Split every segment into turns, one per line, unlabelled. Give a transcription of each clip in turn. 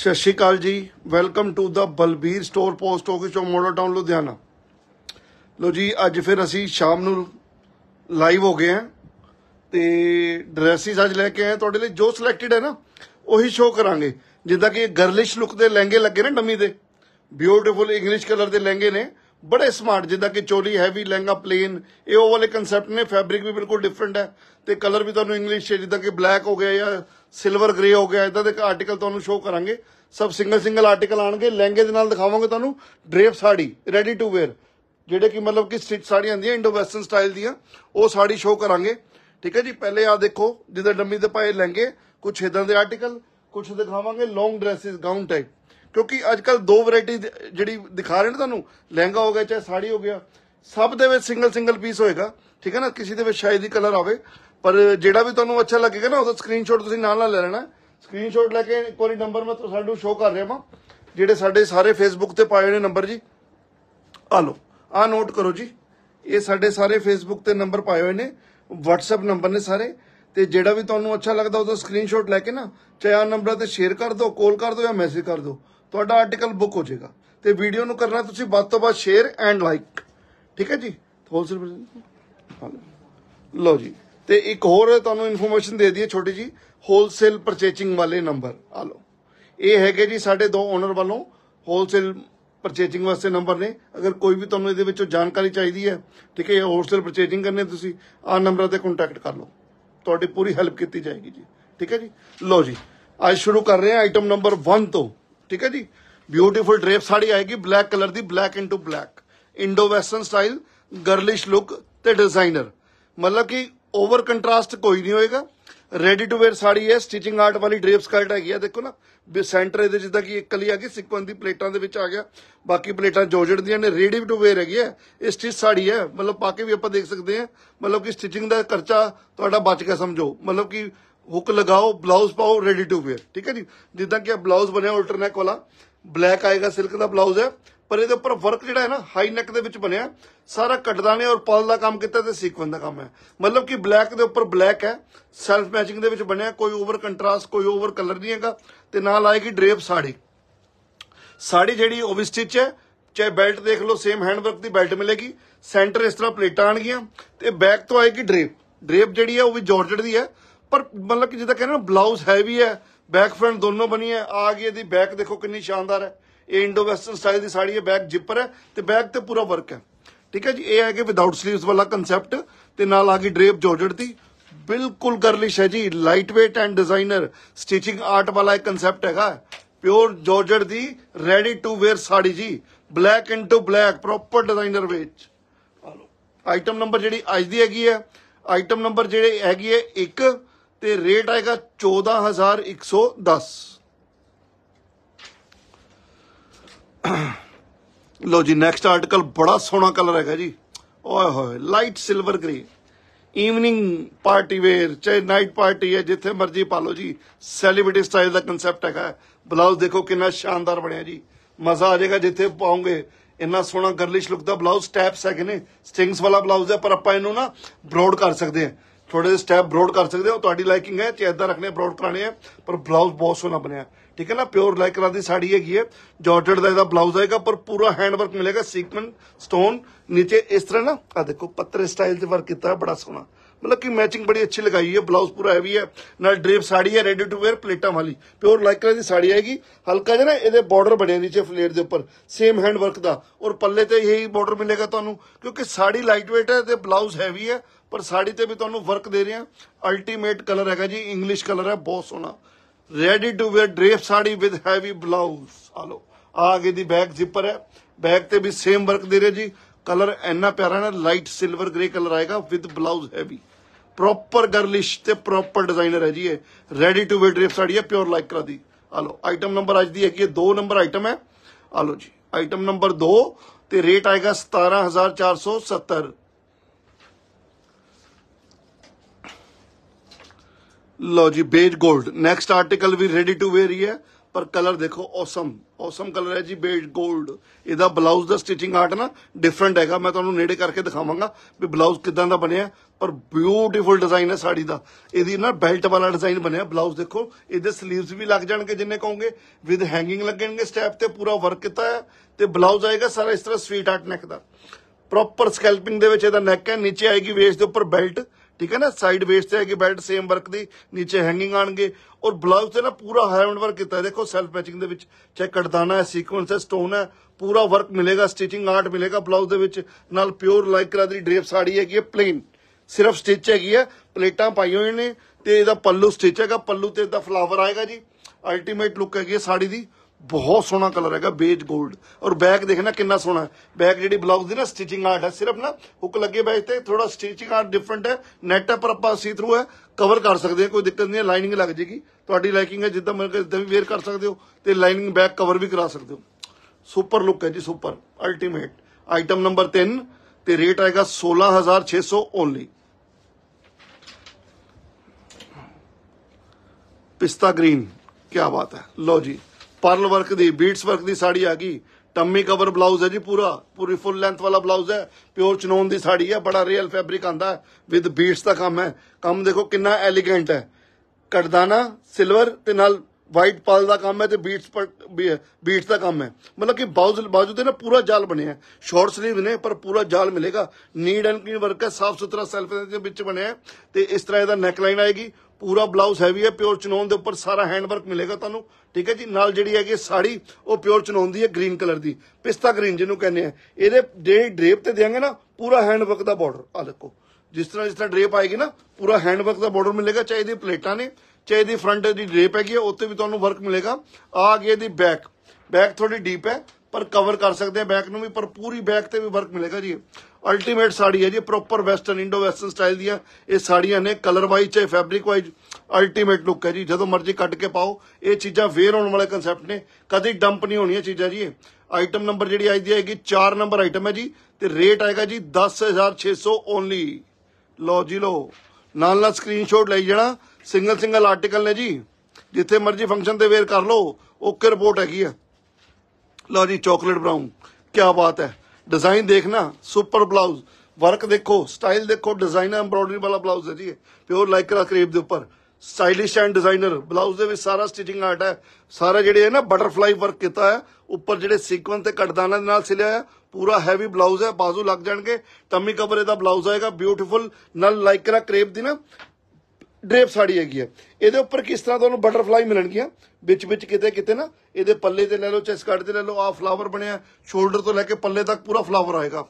ਸਤਿ ਸ਼੍ਰੀ ਅਕਾਲ ਜੀ। Welcome to the Balbir store post office ਚੋਂ ਮੋਡਲ ਟਾਊਨ ਲੁਧਿਆਣਾ ਲੋ ਜੀ, ਅੱਜ ਫਿਰ ਅਸੀਂ ਸ਼ਾਮ ਨੂੰ ਲਾਈਵ ਹੋ ਗਏ ਹਾਂ ਤੇ ਡਰੈਸਿਸ ਅੱਜ ਲੈ ਕੇ ਆਏ ਹਾਂ। ਤੁਹਾਡੇ ਲਈ ਜੋ ਸਿਲੈਕਟਡ ਹੈ ਨਾ, ਉਹੀ ਸ਼ੋਅ ਕਰਾਂਗੇ। ਜਿੱਦਾਂ ਕਿ ਗਰਲਿਸ਼ ਲੁੱਕ ਦੇ ਲਹਿੰਗੇ ਲੱਗੇ ਨੇ ਡੰਮੀ ਦੇ। ਬਿਊਟੀਫੁਲ ਇੰਗਲਿਸ਼ ਕਲਰ ਦੇ ਲਹਿੰਗੇ ਨੇ। ਬੜੇ ਸਮਾਰਟ ਜਿੱਦਾਂ ਕਿ ਚੋਲੀ ਹੈਵੀ ਲਹਿੰਗਾ ਪਲੇਨ ਇਹ ਉਹ ਵਾਲੇ ਕਨਸੈਪਟ ਨੇ ਫੈਬਰਿਕ ਵੀ ਬਿਲਕੁਲ ਡਿਫਰੈਂਟ ਹੈ। ਤੇ ਕਲਰ ਵੀ ਤੁਹਾਨੂੰ ਇੰਗਲਿਸ਼ ਜਿੱਦਾਂ ਕਿ ਬਲੈਕ ਹੋ ਗਿਆ ਜਾਂ ਸਿਲਵਰ ਗ੍ਰੇ ਹੋ ਗਿਆ ਇਦਾਂ ਦੇ ਆਰਟੀਕਲ ਤੁਹਾਨੂੰ ਸ਼ੋਅ ਕਰਾਂਗੇ। ਸਭ ਸਿੰਗਲ ਸਿੰਗਲ ਆਰਟੀਕਲ ਆਣਗੇ, ਲਹਿੰਗੇ ਦੇ ਨਾਲ ਦਿਖਾਵਾਂਗੇ ਤੁਹਾਨੂੰ drape sari ready to wear ਜਿਹੜੇ ਕਿ ਮਤਲਬ ਕਿ ਸਟਿਚ ਸਾੜੀਆਂ ਆਉਂਦੀਆਂ ਇੰਡੋ ਵੈਸਟਰਨ ਸਟਾਈਲ ਦੀਆਂ, ਉਹ ਸਾੜੀ ਸ਼ੋਅ ਕਰਾਂਗੇ। ਠੀਕ ਹੈ ਜੀ? ਪਹਿਲੇ ਆ ਦੇਖੋ, ਜਿੱਦਾਂ ਡੰਮੀ ਦੇ ਪਾਏ ਲਹਿੰਗੇ ਕੁਝ ਇਦਾਂ ਦੇ ਆਰਟੀਕਲ ਕੁਝ ਦਿਖਾਵਾਂਗੇ ਲੌਂਗ ਡਰੈਸਸ ਗਾਊਨ ਟਾਈਪ ਕਿਉਂਕਿ ਅੱਜ ਕੱਲ ਦੋ ਵੈਰਾਈਟੀ ਜਿਹੜੀ ਦਿਖਾ ਰਹੇ ਨੇ ਤੁਹਾਨੂੰ, ਲਹਿੰਗਾ ਹੋ ਗਿਆ, ਚਾਹੇ ਸਾੜੀ ਹੋ ਗਿਆ, ਸਭ ਦੇ ਵਿੱਚ ਸਿੰਗਲ ਸਿੰਗਲ ਪੀਸ ਹੋਏਗਾ। ਠੀਕ ਹੈ ਨਾ? ਕਿਸੇ ਦੇ ਵਿੱਚ ਸ਼ਾਇਦ ਹੀ ਕਲਰ ਆਵੇ। ਪਰ ਜਿਹੜਾ ਵੀ ਤੁਹਾਨੂੰ ਅੱਛਾ ਲੱਗੇਗਾ ਨਾ, ਉਹਦਾ ਸਕਰੀਨਸ਼ਾਟ ਤੁਸੀਂ ਨਾਲ ਨਾਲ ਲੈ ਲੈਣਾ। ਸਕਰੀਨਸ਼ਾਟ ਲੈ ਕੇ ਇੱਕ ਵਾਰੀ ਨੰਬਰ ਮੈਂ ਤੁਹਾਨੂੰ ਸ਼ੋਅ ਕਰ ਰਿਹਾ ਵਾਂ। ਜਿਹੜੇ ਸਾਡੇ ਸਾਰੇ ਫੇਸਬੁੱਕ ਤੇ ਪਾਏ ਹੋਏ ਨੇ ਨੰਬਰ ਜੀ। ਆ ਲਓ, ਆ ਨੋਟ ਕਰੋ ਜੀ। ਇਹ ਸਾਡੇ ਸਾਰੇ ਫੇਸਬੁੱਕ ਤੇ ਨੰਬਰ ਪਾਏ ਹੋਏ ਨੇ। WhatsApp ਨੰਬਰ ਨੇ ਸਾਰੇ। ਤੇ ਜਿਹੜਾ ਵੀ ਤੁਹਾਨੂੰ ਅੱਛਾ ਲੱਗਦਾ ਉਹਦਾ ਸਕਰੀਨਸ਼ਾਟ ਲੈ ਕੇ ਨਾ, ਚਾਹੇ ਆ ਨੰਬਰਾਂ ਤੇ ਸ਼ੇਅਰ ਕਰ ਦਿਓ ਕਾਲ ਕਰ ਦਿਓ ਜਾਂ ਮੈਸੇਜ ਕਰ ਦਿਓ ਤੁਹਾਡਾ ਆਰਟੀਕਲ ਬੁੱਕ ਹੋ ਜਾਏਗਾ। ਤੇ ਵੀਡੀਓ ਨੂੰ ਕਰਨਾ ਤੁਸੀਂ ਵੱਧ ਤੋਂ ਵੱਧ ਸ਼ੇਅਰ ਐਂਡ ਲਾਈਕ ਠੀਕ ਹੈ ਜੀ? ਹੋਲਸੇਲ ਲਓ ਜੀ। ਤੇ ਇੱਕ ਹੋਰ ਤੁਹਾਨੂੰ ਇਨਫੋਰਮੇਸ਼ਨ ਦੇ ਦਈਏ ਛੋਟੀ ਜੀ ਹੋਲਸੇਲ ਪਰਚੇਚਿੰਗ ਵਾਲੇ ਨੰਬਰ ਆ ਲਓ। ਇਹ ਹੈਗੇ ਜੀ ਸਾਡੇ ਦੋ ਓਨਰ ਵੱਲੋਂ ਹੋਲਸੇਲ ਪਰਚੇਜਿੰਗ ਵਾਸਤੇ ਨੰਬਰ ਨੇ। ਅਗਰ ਕੋਈ ਵੀ ਤੁਹਾਨੂੰ ਇਹਦੇ ਵਿੱਚੋਂ ਜਾਣਕਾਰੀ ਚਾਹੀਦੀ ਹੈ, ਠੀਕ ਹੈ ਹੋਲਸੇਲ ਪਰਚੇਜਿੰਗ ਕਰਨੀ ਤੁਸੀਂ, ਆ ਨੰਬਰਾਂ ਤੇ ਕੰਟੈਕਟ ਕਰ ਲਓ। ਤੁਹਾਡੀ ਪੂਰੀ ਹੈਲਪ ਕੀਤੀ ਜਾਏਗੀ ਜੀ। ਠੀਕ ਹੈ ਜੀ? ਲਓ ਜੀ, ਅੱਜ ਸ਼ੁਰੂ ਕਰ ਰਹੇ ਹਾਂ ਆਈਟਮ ਨੰਬਰ 1 ਤੋਂ। ਠੀਕ ਹੈ ਜੀ? ਬਿਊਟੀਫੁਲ ਡਰੇਪ ਸਾੜੀ ਆਏਗੀ ਬਲੈਕ ਕਲਰ ਦੀ black into black Indo western style girlish look ਤੇ ਡਿਜ਼ਾਈਨਰ ਮਤਲਬ ਕਿ ਓਵਰ ਕੰਟਰਾਸਟ ਕੋਈ ਨਹੀਂ ਹੋਏਗਾ। ਰੈਡੀ ਟੂ ਵੇਅਰ ਸਾੜੀ ਹੈ ਸਟਿਚਿੰਗ ਆਰਟ ਵਾਲੀ ਡਰੇਪ ਸਕਰਟ ਹੈਗੀ ਆ, ਦੇਖੋ ਨਾ। ਵੀ ਸੈਂਟਰ ਇਹਦੇ ਜਿੱਦਾਂ ਕਿ ਇਕੱਲੀ ਆ ਗਈ ਸਿਕਵਨ ਦੀ ਪਲੇਟਾਂ ਦੇ ਵਿੱਚ ਆ ਗਿਆ। ਬਾਕੀ ਪਲੇਟਾਂ ਜੋਜੜ ਦੀਆਂ ਨੇ ਰੈਡੀ ਟੂ ਵੇਅਰ ਹੈਗੀ ਹੈ ਇਹ ਸਟਿਚ ਸਾੜੀ ਹੈ, ਮਤਲਬ ਪਾ ਕੇ ਵੀ ਆਪਾਂ ਦੇਖ ਸਕਦੇ ਹਾਂ। ਮਤਲਬ ਕਿ ਸਟਿਚਿੰਗ ਦਾ ਖਰਚਾ ਤੁਹਾਡਾ ਬਚ ਗਿਆ, ਸਮਝੋ। ਮਤਲਬ ਕਿ ਹੁੱਕ ਲਗਾਓ ਬਲਾਊਜ਼ ਪਾਓ ਰੈਡੀ ਟੂ ਵੇਅਰ ਠੀਕ ਹੈ ਜੀ? ਜਿੱਦਾਂ ਕਿ ਇਹ ਬਲਾਊਜ਼ ਬਣਿਆ ਅਲਟਰਨੈਕ ਵਾਲਾ। ਬਲੈਕ ਆਏਗਾ ਸਿਲਕ ਦਾ ਬਲਾਊਜ਼ ਹੈ। ਪਰ ਇਹਦੇ ਉੱਪਰ ਵਰਕ ਜਿਹੜਾ ਹੈ ਨਾ ਹਾਈ ਨੈਕ ਦੇ ਵਿੱਚ ਬਣਿਆ। ਸਾਰਾ ਕਟਦਾਨੇ ਔਰ ਪਲ ਦਾ ਕੰਮ ਕੀਤਾ ਤੇ ਸੀਕਵੈਂਸ ਦਾ ਕੰਮ ਹੈ। ਮਤਲਬ ਕਿ ਬਲੈਕ ਦੇ ਉੱਪਰ ਬਲੈਕ ਹੈ ਸੈਲਫ ਮੈਚਿੰਗ ਦੇ ਵਿੱਚ ਬਣਿਆ, ਕੋਈ ਓਵਰ ਕੰਟਰਾਸਟ ਕੋਈ ਓਵਰ ਕਲਰ ਨਹੀਂ ਹੈਗਾ, ਤੇ ਨਾਲ ਆਏਗੀ ਡਰੇਪ ਸਾੜੀ। ਸਾੜੀ ਜਿਹੜੀ ਉਹ ਵੀ ਸਟਿਚ ਹੈ, ਚਾਹੇ ਬੈਲਟ ਦੇਖ ਲਓ ਸੇਮ ਹੈਂਡ ਵਰਕ ਦੀ ਬੈਲਟ ਮਿਲੇਗੀ ਸੈਂਟਰ ਇਸ ਤਰ੍ਹਾਂ ਪਲੇਟਾਂ ਆਣਗੀਆਂ, ਤੇ ਬੈਕ ਤੋਂ ਆਏਗੀ ਡਰੇਪ ਡਰੇਪ ਜਿਹੜੀ ਹੈ, ਉਹ ਵੀ ਜਾਰਜਟ ਦੀ ਹੈ, ਪਰ ਮਤਲਬ ਕਿ ਜਿੱਦਾਂ ਕਹਿੰਦੇ ਨਾ ਬਲਾਊਜ਼ ਹੈਵੀ ਹੈ ਬੈਕ ਫਰੰਟ ਦੋਨੋਂ ਬਣੀ ਹੈ, ਆ ਗਈ ਇਹਦੀ ਬੈਕ ਦੇਖੋ ਕਿੰਨੀ ਸ਼ਾਨਦਾਰ ਹੈ। ਇਹ ਇੰਡੋ ਵੈਸਟਰਨ ਸਟਾਈਲ ਦੀ ਸਾੜੀ ਹੈ ਬੈਕ ਜਿੱਪਰ ਹੈ ਤੇ ਬੈਕ ਤੇ ਪੂਰਾ ਵਰਕ ਹੈ। ਠੀਕ ਹੈ ਜੀ? ਇਹ ਹੈ ਕਿ ਵਿਦਆਊਟ ਸਲੀਵਸ ਵਾਲਾ ਕਨਸੈਪਟ ਤੇ ਨਾਲ ਆ ਗਈ ਡਰੇਪ ਜਾਰਜਟ ਦੀ। ਬਿਲਕੁਲ ਗਰਲਿਸ਼ ਹੈ ਜੀ light weight and designer stitching art ਵਾਲਾ ਇੱਕ ਕਨਸੈਪਟ ਹੈਗਾ। ਪਿਓਰ ਜਾਰਜਟ ਦੀ ਰੈਡੀ ਟੂ ਵੇਅਰ ਸਾੜੀ ਜੀ black into black proper designer ਵਿੱਚ। ਆਈਟਮ ਨੰਬਰ ਜਿਹੜੀ ਅੱਜ ਦੀ ਹੈਗੀ ਹੈ ਆਈਟਮ ਨੰਬਰ ਜਿਹੜੇ ਹੈਗੀ ਹੈ 1 ਤੇ ਰੇਟ ਆਏਗਾ 14110 ਲੋ ਜੀ ਨੈਕਸਟ ਆਰਟੀਕਲ ਬੜਾ ਸੋਹਣਾ ਕਲਰ ਹੈਗਾ ਜੀ। ਓਏ ਹੋਏ light silver grey evening party wear ਚਾਹੇ ਨਾਈਟ ਪਾਰਟੀ ਹੈ, ਜਿੱਥੇ ਮਰਜ਼ੀ ਪਾ ਲਓ ਜੀ। ਸੈਲੀਬ੍ਰਿਟੀ ਸਟਾਈਲ ਦਾ ਕਨਸੈਪਟ ਹੈਗਾ। ਬਲਾਊਜ਼ ਦੇਖੋ ਕਿੰਨਾ ਸ਼ਾਨਦਾਰ ਬਣਿਆ ਜੀ। ਮਜ਼ਾ ਆ ਜਾਏਗਾ ਜਿੱਥੇ ਪਾਉਂਗੇ ਇੰਨਾ ਸੋਹਣਾ ਗਰਲਿਸ਼ ਲੁੱਕ ਦਾ ਬਲਾਊਜ਼ ਸਟੈਪਸ ਹੈਗੇ ਨੇ। ਸਟਿੰਗਸ ਵਾਲਾ ਬਲਾਊਜ਼ ਹੈ, ਪਰ ਆਪਾਂ ਇਹਨੂੰ ਨਾ ਬਰੋਡ ਕਰ ਸਕਦੇ ਹਾਂ। ਥੋੜੇ ਜਿਹੇ ਸਟੈਪ ਬਰੋਡ ਕਰ ਸਕਦੇ ਹੋ। ਤੁਹਾਡੀ ਲਾਈਕਿੰਗ ਹੈ ਚਾਹੇ ਇਦਾਂ ਰੱਖਣੇ ਬਰੋਡ ਕਰਾਣੇ ਆ। ਪਰ ਬਲਾਊਜ਼ ਬਹੁਤ ਸੋਹਣਾ ਬਣਿਆ। ਠੀਕ ਹੈ ਨਾ? ਪਿਓਰ ਲਾਈਕਰਾ ਦੀ ਸਾੜੀ ਹੈਗੀ ਹੈ। ਜਾਰਜਟ ਦਾ ਇਹਦਾ ਬਲਾਊਜ਼ ਆਏਗਾ ਪਰ ਪੂਰਾ ਹੈਂਡ ਵਰਕ ਮਿਲੇਗਾ ਸੀਕਵੈਂਸ ਸਟੋਨ ਨੀਚੇ ਇਸ ਤਰ੍ਹਾਂ ਨਾ। ਆ ਦੇਖੋ, ਪੱਤਰੇ ਸਟਾਈਲ ਤੇ ਵਰਕ ਕੀਤਾ ਬੜਾ ਸੋਹਣਾ। ਮਤਲਬ ਕਿ ਮੈਚਿੰਗ ਬੜੀ ਅੱਛੀ ਲਗਾਈ ਹੈ ਬਲਾਊਜ਼ ਪੂਰਾ ਹੈਵੀ ਹੈ। ਨਾਲ ਡਰੇਪ ਸਾੜੀ ਹੈ ਰੈਡੀ ਟੂ ਵੇਅਰ ਪਲੇਟਾਂ ਵਾਲੀ। ਪਿਓਰ ਲਾਈਕਰਾ ਦੀ ਸਾੜੀ ਆਏਗੀ ਹਲਕਾ ਜਿਹਾ ਨਾ ਇਹਦੇ ਬਾਰਡਰ ਬਣੇ ਨੀਚੇ ਫਲੇਅਰ ਦੇ ਉੱਪਰ। ਸੇਮ ਹੈਂਡ ਵਰਕ ਦਾ। ਔਰ ਪੱਲੇ ਤੇ ਇਹੀ ਬਾਰਡਰ ਮਿਲੇਗਾ ਤੁਹਾਨੂੰ, ਕਿਉਂਕਿ ਸਾੜੀ ਲਾਈਟ weight ਹੈ ਤੇ ਬਲਾਊਜ਼ ਹੈਵੀ ਹੈ। ਪਰ ਸਾੜੀ ਤੇ ਵੀ ਤੁਹਾਨੂੰ ਵਰਕ ਦੇ ਰਹੇ ਆ ਅਲਟੀਮੇਟ ਕਲਰ ਹੈਗਾ ਜੀ ਇੰਗਲਿਸ਼ ਕਲਰ ਹੈ, ਬਹੁਤ ਸੋਹਣਾ। Ready to wear drape sari with heavy blouse ਆ ਲੋ ਦੀ ਬੈਕ ਜ਼ਿਪਰ ਹੈ। ਬੈਕ ਤੇ ਵੀ ਸੇਮ ਵਰਕ ਦੇ ਰਹੇ ਜੀ। ਕਲਰ ਇੰਨਾ ਪਿਆਰਾ ਨਾ ਲਾਈਟ ਸਿਲਵਰ ਗ੍ਰੇ ਕਲਰ ਆਏਗਾ with blouse heavy proper girlish ਤੇ ਪ੍ਰੋਪਰ ਡਿਜ਼ਾਈਨਰ ਹੈ ਜੀ ਇਹ। Ready to wear drape sari ਹੈ ਪਿਓਰ ਲਾਈਕਰਾ ਦੀ ਆਲੋ ਆਈਟਮ ਨੰਬਰ ਅੱਜ ਦੀ ਹੈਗੀ ਹੈ 2 ਨੰਬਰ ਆਈਟਮ ਹੈ। ਆਲੋ ਜੀ। ਆਈਟਮ ਨੰਬਰ 2 ਤੇ ਰੇਟ ਆਏਗਾ 17470 ਲੋ ਜੀ ਬੇਜ ਗੋਲਡ ਨੈਕਸਟ ਆਰਟੀਕਲ ਵੀ ਰੈਡੀ ਟੂ ਵੇਅਰ ਹੀ ਹੈ, ਪਰ ਕਲਰ ਦੇਖੋ ਔਸਮ ਔਸਮ ਕਲਰ ਹੈ ਜੀ ਬੇਜ ਗੋਲਡ ਇਹਦਾ ਬਲਾਊਜ਼ ਦਾ ਸਟਿਚਿੰਗ ਆਰਟ ਨਾ ਡਿਫਰੈਂਟ ਹੈਗਾ। ਮੈਂ ਤੁਹਾਨੂੰ ਨੇੜੇ ਕਰਕੇ ਦਿਖਾਵਾਂਗਾ ਵੀ ਬਲਾਊਜ਼ ਕਿਦਾਂ ਦਾ ਬਣਿਆ, ਪਰ ਬਿਊਟੀਫੁਲ ਡਿਜ਼ਾਈਨ ਹੈ ਸਾੜੀ ਦਾ। ਇਹਦੀ ਨਾ ਬੈਲਟ ਵਾਲਾ ਡਿਜ਼ਾਈਨ ਬਣਿਆ। ਬਲਾਊਜ਼ ਦੇਖੋ, ਇਹਦੇ ਸਲੀਵਸ ਵੀ ਲੱਗ ਜਾਣਗੇ ਜਿੰਨੇ ਕਹੋਗੇ। ਵਿਦ ਹੈਂਗਿੰਗ ਲੱਗਣਗੇ ਸਟੈਪ ਤੇ, ਪੂਰਾ ਵਰਕ ਕੀਤਾ ਹੈ। ਤੇ ਬਲਾਊਜ਼ ਆਏਗਾ ਸਾਰਾ ਇਸ ਤਰ੍ਹਾਂ ਸਵੀਟ ਆਰਟ ਨੈਕ ਦਾ। ਪ੍ਰੋਪਰ ਸਕੈਲਪਿੰਗ ਦੇ ਵਿੱਚ ਇਹਦਾ ਨੈਕ ਹੈ, ਨੀਚੇ ਆਏਗੀ ਵੇਸ ਦੇ ਉੱਪਰ ਬੈਲਟ ਠੀਕ ਹੈ ਨਾ? ਸਾਈਡ ਵੇਸਟ ਤੇ ਆਏਗੀ ਬੈਲਟ ਸੇਮ ਵਰਕ ਦੀ, ਨੀਚੇ ਹੈਂਗਿੰਗ ਆਣਗੇ। ਔਰ ਬਲਾਊਜ਼ ਤੇ ਨਾ ਪੂਰਾ ਹੈਂਡ ਵਰਕ ਕੀਤਾ ਦੇਖੋ ਸੈਲਫ ਮੈਚਿੰਗ ਦੇ ਵਿੱਚ ਚਾਹੇ ਕੜਦਾਨਾ ਹੈ ਸੀਕੁਐਂਸ ਹੈ ਸਟੋਨ ਹੈ, ਪੂਰਾ ਵਰਕ ਮਿਲੇਗਾ ਸਟਿਚਿੰਗ ਆਰਟ ਮਿਲੇਗਾ ਬਲਾਊਜ਼ ਦੇ ਵਿੱਚ। ਨਾਲ ਪਿਓਰ ਲਾਈਕਰਾ ਦੀ ਡਰੇਪ ਸਾੜੀ ਹੈਗੀ ਹੈ ਪਲੇਨ ਸਿਰਫ ਸਟਿਚ ਹੈਗੀ ਹੈ, ਪਲੇਟਾਂ ਪਾਈ ਹੋਈਆਂ ਨੇ ਤੇ ਇਹਦਾ ਪੱਲੂ ਸਟਿਚ ਹੈਗਾ, ਪੱਲੂ ਤੇ ਇਹਦਾ ਫਲਾਵਰ ਆਏਗਾ ਜੀ। ਅਲਟੀਮੇਟ ਲੁੱਕ ਹੈਗੀ ਹੈ ਸਾੜੀ ਦੀ। ਬਹੁਤ ਸੋਹਣਾ ਕਲਰ ਹੈਗਾ ਬੇਜ 골ਡ ਔਰ ਬੈਕ ਦੇਖਣਾ ਕਿੰਨਾ ਸੋਹਣਾ ਬੈਕ ਜਿਹੜੀ ਬਲਾਊਜ਼ ਦੀ ਨਾ ਸਟਿਚਿੰਗ ਆਰਟ ਹੈ, ਸਿਰਫ ਨਾ ਹੁੱਕ ਲੱਗੇ ਬੈਕ ਤੇ ਥੋੜਾ ਸਟਿਚਿੰਗ ਆਰਟ ਡਿਫਰੈਂਟ ਹੈ। ਨੈਟ ਹੈ, ਪਰ ਆਪਾਂ ਸੀ ਥਰੂ ਹੈ। ਕਵਰ ਕਰ ਸਕਦੇ ਹਾਂ, ਕੋਈ ਦਿੱਕਤ ਨਹੀਂ ਹੈ ਲਾਈਨਿੰਗ ਲੱਗ ਜੇਗੀ। ਤੁਹਾਡੀ ਲਾਈਕਿੰਗ ਹੈ, ਜਿੱਦਾਂ ਮਰਜ਼ੀ ਜਿੱਦਾਂ ਵੀ ਵੇਅਰ ਕਰ ਸਕਦੇ ਹੋ ਤੇ ਲਾਈਨਿੰਗ ਬੈਕ ਕਵਰ ਵੀ ਕਰਾ ਸਕਦੇ ਹੋ। ਸੁਪਰ ਲੁੱਕ ਹੈ ਜੀ ਸੁਪਰ ਅਲਟੀਮੇਟ ਆਈਟਮ ਨੰਬਰ 3 ਤੇ ਰੇਟ ਆਏਗਾ 16600 ਓਨਲੀ ਪਿਸਤਾ ਗ੍ਰੀਨ ਕੀ ਬਾਤ ਹੈ। ਲਓ ਜੀ ਪਰਲ ਵਰਕ ਦੀ, ਬੀਟਸ ਵਰਕ ਦੀ ਸਾੜੀ ਆ ਗਈ। ਟੰਮੀ ਕਵਰ ਬਲਾਊਜ਼ ਹੈ ਜੀ ਪੂਰਾ, ਪੂਰੀ ਫੁੱਲ ਲੈਂਥ ਵਾਲਾ ਬਲਾਊਜ਼ ਹੈ। ਪਿਓਰ ਚਨੋਨ ਦੀ ਸਾੜੀ ਹੈ, ਬੜਾ ਰੀਅਲ ਫੈਬਰਿਕ ਆਂਦਾ ਵਿਦ ਬੀਟਸ ਦਾ ਕੰਮ ਹੈ। ਕੰਮ ਦੇਖੋ ਕਿੰਨਾ ਐਲੀਗੈਂਟ ਹੈ। ਕੜਦਾਨਾ ਸਿਲਵਰ ਤੇ ਨਾਲ ਵਾਈਟ ਪਾਲ ਦਾ ਕੰਮ ਹੈ ਤੇ ਬੀਟਸ ਪਰ ਬੀਟਸ ਦਾ ਕੰਮ ਹੈ। ਮਤਲਬ ਕਿ ਬਾਜੂ ਬਾਜੂ ਤੇ ਨਾ ਪੂਰਾ ਜਾਲ ਬਣਿਆ ਸ਼ਾਰਟ ਸਲੀਵ ਨੇ, ਪਰ ਪੂਰਾ ਜਾਲ ਮਿਲੇਗਾ। ਨੀਡ ਐਂਡ ਕਲੀਨ ਵਰਕ ਹੈ। ਸਾਫ਼ ਸੁਥਰਾ ਸੈਲਫ ਦੇ ਵਿੱਚ ਬਣਿਆ ਹੈ। ਤੇ ਇਸ ਤਰ੍ਹਾਂ ਇਹਦਾ ਨੈਕ ਲਾਈਨ ਆਏਗੀ। ਪੂਰਾ ਬਲਾਊਜ਼ ਹੈਵੀ ਹੈ, ਪਿਓਰ ਚਨੋਨ ਦੇ ਉੱਪਰ ਸਾਰਾ ਹੈਂਡ ਵਰਕ ਮਿਲੇਗਾ ਤੁਹਾਨੂੰ। ਠੀਕ ਹੈ ਜੀ? ਨਾਲ ਜਿਹੜੀ ਹੈਗੀ ਸਾੜੀ, ਉਹ ਪਿਓਰ ਚਨੋਨ ਦੀ ਹੈ ਗ੍ਰੀਨ ਕਲਰ ਦੀ। ਪਿਸਤਾ ਗ੍ਰੀਨ ਜਿਹਨੂੰ ਕਹਿੰਦੇ ਆ। ਇਹਦੇ ਜਿਹੜੀ ਡਰੇਪ ਤੇ ਦੇਾਂਗੇ ਨਾ, ਪੂਰਾ ਹੈਂਡ ਵਰਕ ਦਾ ਬਾਰਡਰ ਆ ਦੇਖੋ, ਜਿਸ ਤਰ੍ਹਾਂ ਜਿਸ ਤਰ੍ਹਾਂ ਡਰੇਪ ਆਏਗੀ ਨਾ, ਪੂਰਾ ਹੈਂਡ ਵਰਕ ਦਾ ਬਾਰਡਰ ਮਿਲੇਗਾ, ਚਾਹੇ ਦੀ ਪਲੇਟਾਂ ਨੇ, ਚਾਹੇ ਇਹਦੀ ਫਰੰਟ ਦੀ ਡਰੇਪ ਹੈਗੀ ਉੱਤੇ ਵੀ ਤੁਹਾਨੂੰ ਵਰਕ ਮਿਲੇਗਾ। ਆ ਗਈ ਇਹਦੀ ਬੈਕ ਬੈਕ ਥੋੜੀ ਡੀਪ ਹੈ, ਪਰ ਕਵਰ ਕਰ ਸਕਦੇ ਆ ਬੈਕ ਨੂੰ ਵੀ, ਪਰ ਪੂਰੀ ਬੈਕ ਤੇ ਵੀ ਵਰਕ ਮਿਲੇਗਾ ਜੀ। ਅਲਟੀਮੇਟ ਸਾੜੀ ਹੈ ਜੀ proper western Indo western style ਦੀਆਂ। ਇਹ ਸਾੜੀਆਂ ਨੇ ਕਲਰ ਵਾਈਜ਼ ਚਾਹੇ ਫੈਬਰਿਕ ਵਾਈਜ਼ ਅਲਟੀਮੇਟ ਲੁੱਕ ਹੈ ਜੀ। ਜਦੋਂ ਮਰਜ਼ੀ ਕੱਢ ਕੇ ਪਾਓ, ਇਹ ਚੀਜ਼ਾਂ ਵੇਅਰ ਹੋਣ ਵਾਲੇ ਕਨਸੈਪਟ ਨੇ। ਕਦੀ ਡੰਪ ਨਹੀਂ ਹੋਣੀਆਂ ਚੀਜ਼ਾਂ ਜੀ ਇਹ। ਆਈਟਮ ਨੰਬਰ ਜਿਹੜੀ ਆਈ ਦੀ ਹੈਗੀ 4 ਨੰਬਰ ਆਈਟਮ ਹੈ ਜੀ। ਤੇ ਰੇਟ ਆਏਗਾ ਜੀ 10600 ਓਨਲੀ ਲਓ ਜੀ ਲਓ। ਨਾਲ ਨਾਲ ਸਕਰੀਨਸ਼ਾਟ ਲਈ ਜਾਣਾ। ਸਿੰਗਲ ਸਿੰਗਲ ਆਰਟੀਕਲ ਨੇ ਜੀ। ਜਿੱਥੇ ਮਰਜ਼ੀ ਫੰਕਸ਼ਨ ਤੇ ਵੇਅਰ ਕਰ ਲਓ। ਓਕੇ ਰਿਪੋਰਟ ਹੈਗੀ ਆ। ਲਓ ਜੀ ਚਾਕਲੇਟ ਬਰਾਊਨ ਕੀ ਬਾਤ ਹੈ। ਡਿਜ਼ਾਈਨ ਦੇਖਣਾ ਸੁਪਰ ਬਲਾਊਜ਼ ਵਰਕ ਦੇਖੋ ਸਟਾਈਲ ਦੇਖੋ ਡਿਜ਼ਾਈਨਰ ਐਮਬ੍ਰੋਇਡਰੀ ਵਾਲਾ ਬਲਾਊਜ਼ ਹੈ ਜੀ ਪਿਓਰ ਲਾਈਕਰਾ ਕ੍ਰੇਪ ਦੇ ਉੱਪਰ। ਸਟਾਈਲਿਸ਼ ਐਂਡ ਡਿਜ਼ਾਈਨਰ ਬਲਾਊਜ਼ ਦੇ ਵਿੱਚ ਸਾਰਾ ਸਟਿਚਿੰਗ ਆਰਟ ਹੈ। ਸਾਰਾ ਜਿਹੜੇ ਹੈ ਨਾ ਬਟਰਫਲਾਈ ਵਰਕ ਕੀਤਾ ਹੈ ਉੱਪਰ ਜਿਹੜੇ ਸੀਕੁਐਂਸ ਤੇ ਕਟਦਾਨਾ ਦੇ ਨਾਲ ਸਿਲਿਆ ਹੈ ਪੂਰਾ ਹੈਵੀ ਬਲਾਊਜ਼ ਹੈ, ਬਾਜ਼ੂ ਲੱਗ ਜਾਣਗੇ। ਟੰਮੀ ਕਵਰ ਇਹਦਾ ਬਲਾਊਜ਼ ਆਏਗਾ ਬਿਊਟੀਫੁਲ ਨਾਲ ਲਾਈਕਰਾ ਕ੍ਰੇਪ ਦੀ ਨਾ ਡਰੇਪ ਸਾੜੀ ਹੈਗੀ ਹੈ ਇਹਦੇ ਉੱਪਰ ਕਿਸ ਤਰ੍ਹਾਂ ਤੁਹਾਨੂੰ ਬਟਰਫਲਾਈ ਮਿਲਣਗੀਆਂ? ਵਿੱਚ ਵਿੱਚ ਕਿਤੇ ਕਿਤੇ ਨਾ, ਇਹਦੇ ਪੱਲੇ ਤੇ ਲੈ ਲਓ ਚੈਸ ਕੱਟ ਤੇ ਲੈ ਲਓ ਆ ਫਲਾਵਰ ਬਣਿਆ ਸ਼ੋਲਡਰ ਤੋਂ ਲੈ ਕੇ ਪੱਲੇ ਤੱਕ ਪੂਰਾ ਫਲਾਵਰ ਆਏਗਾ।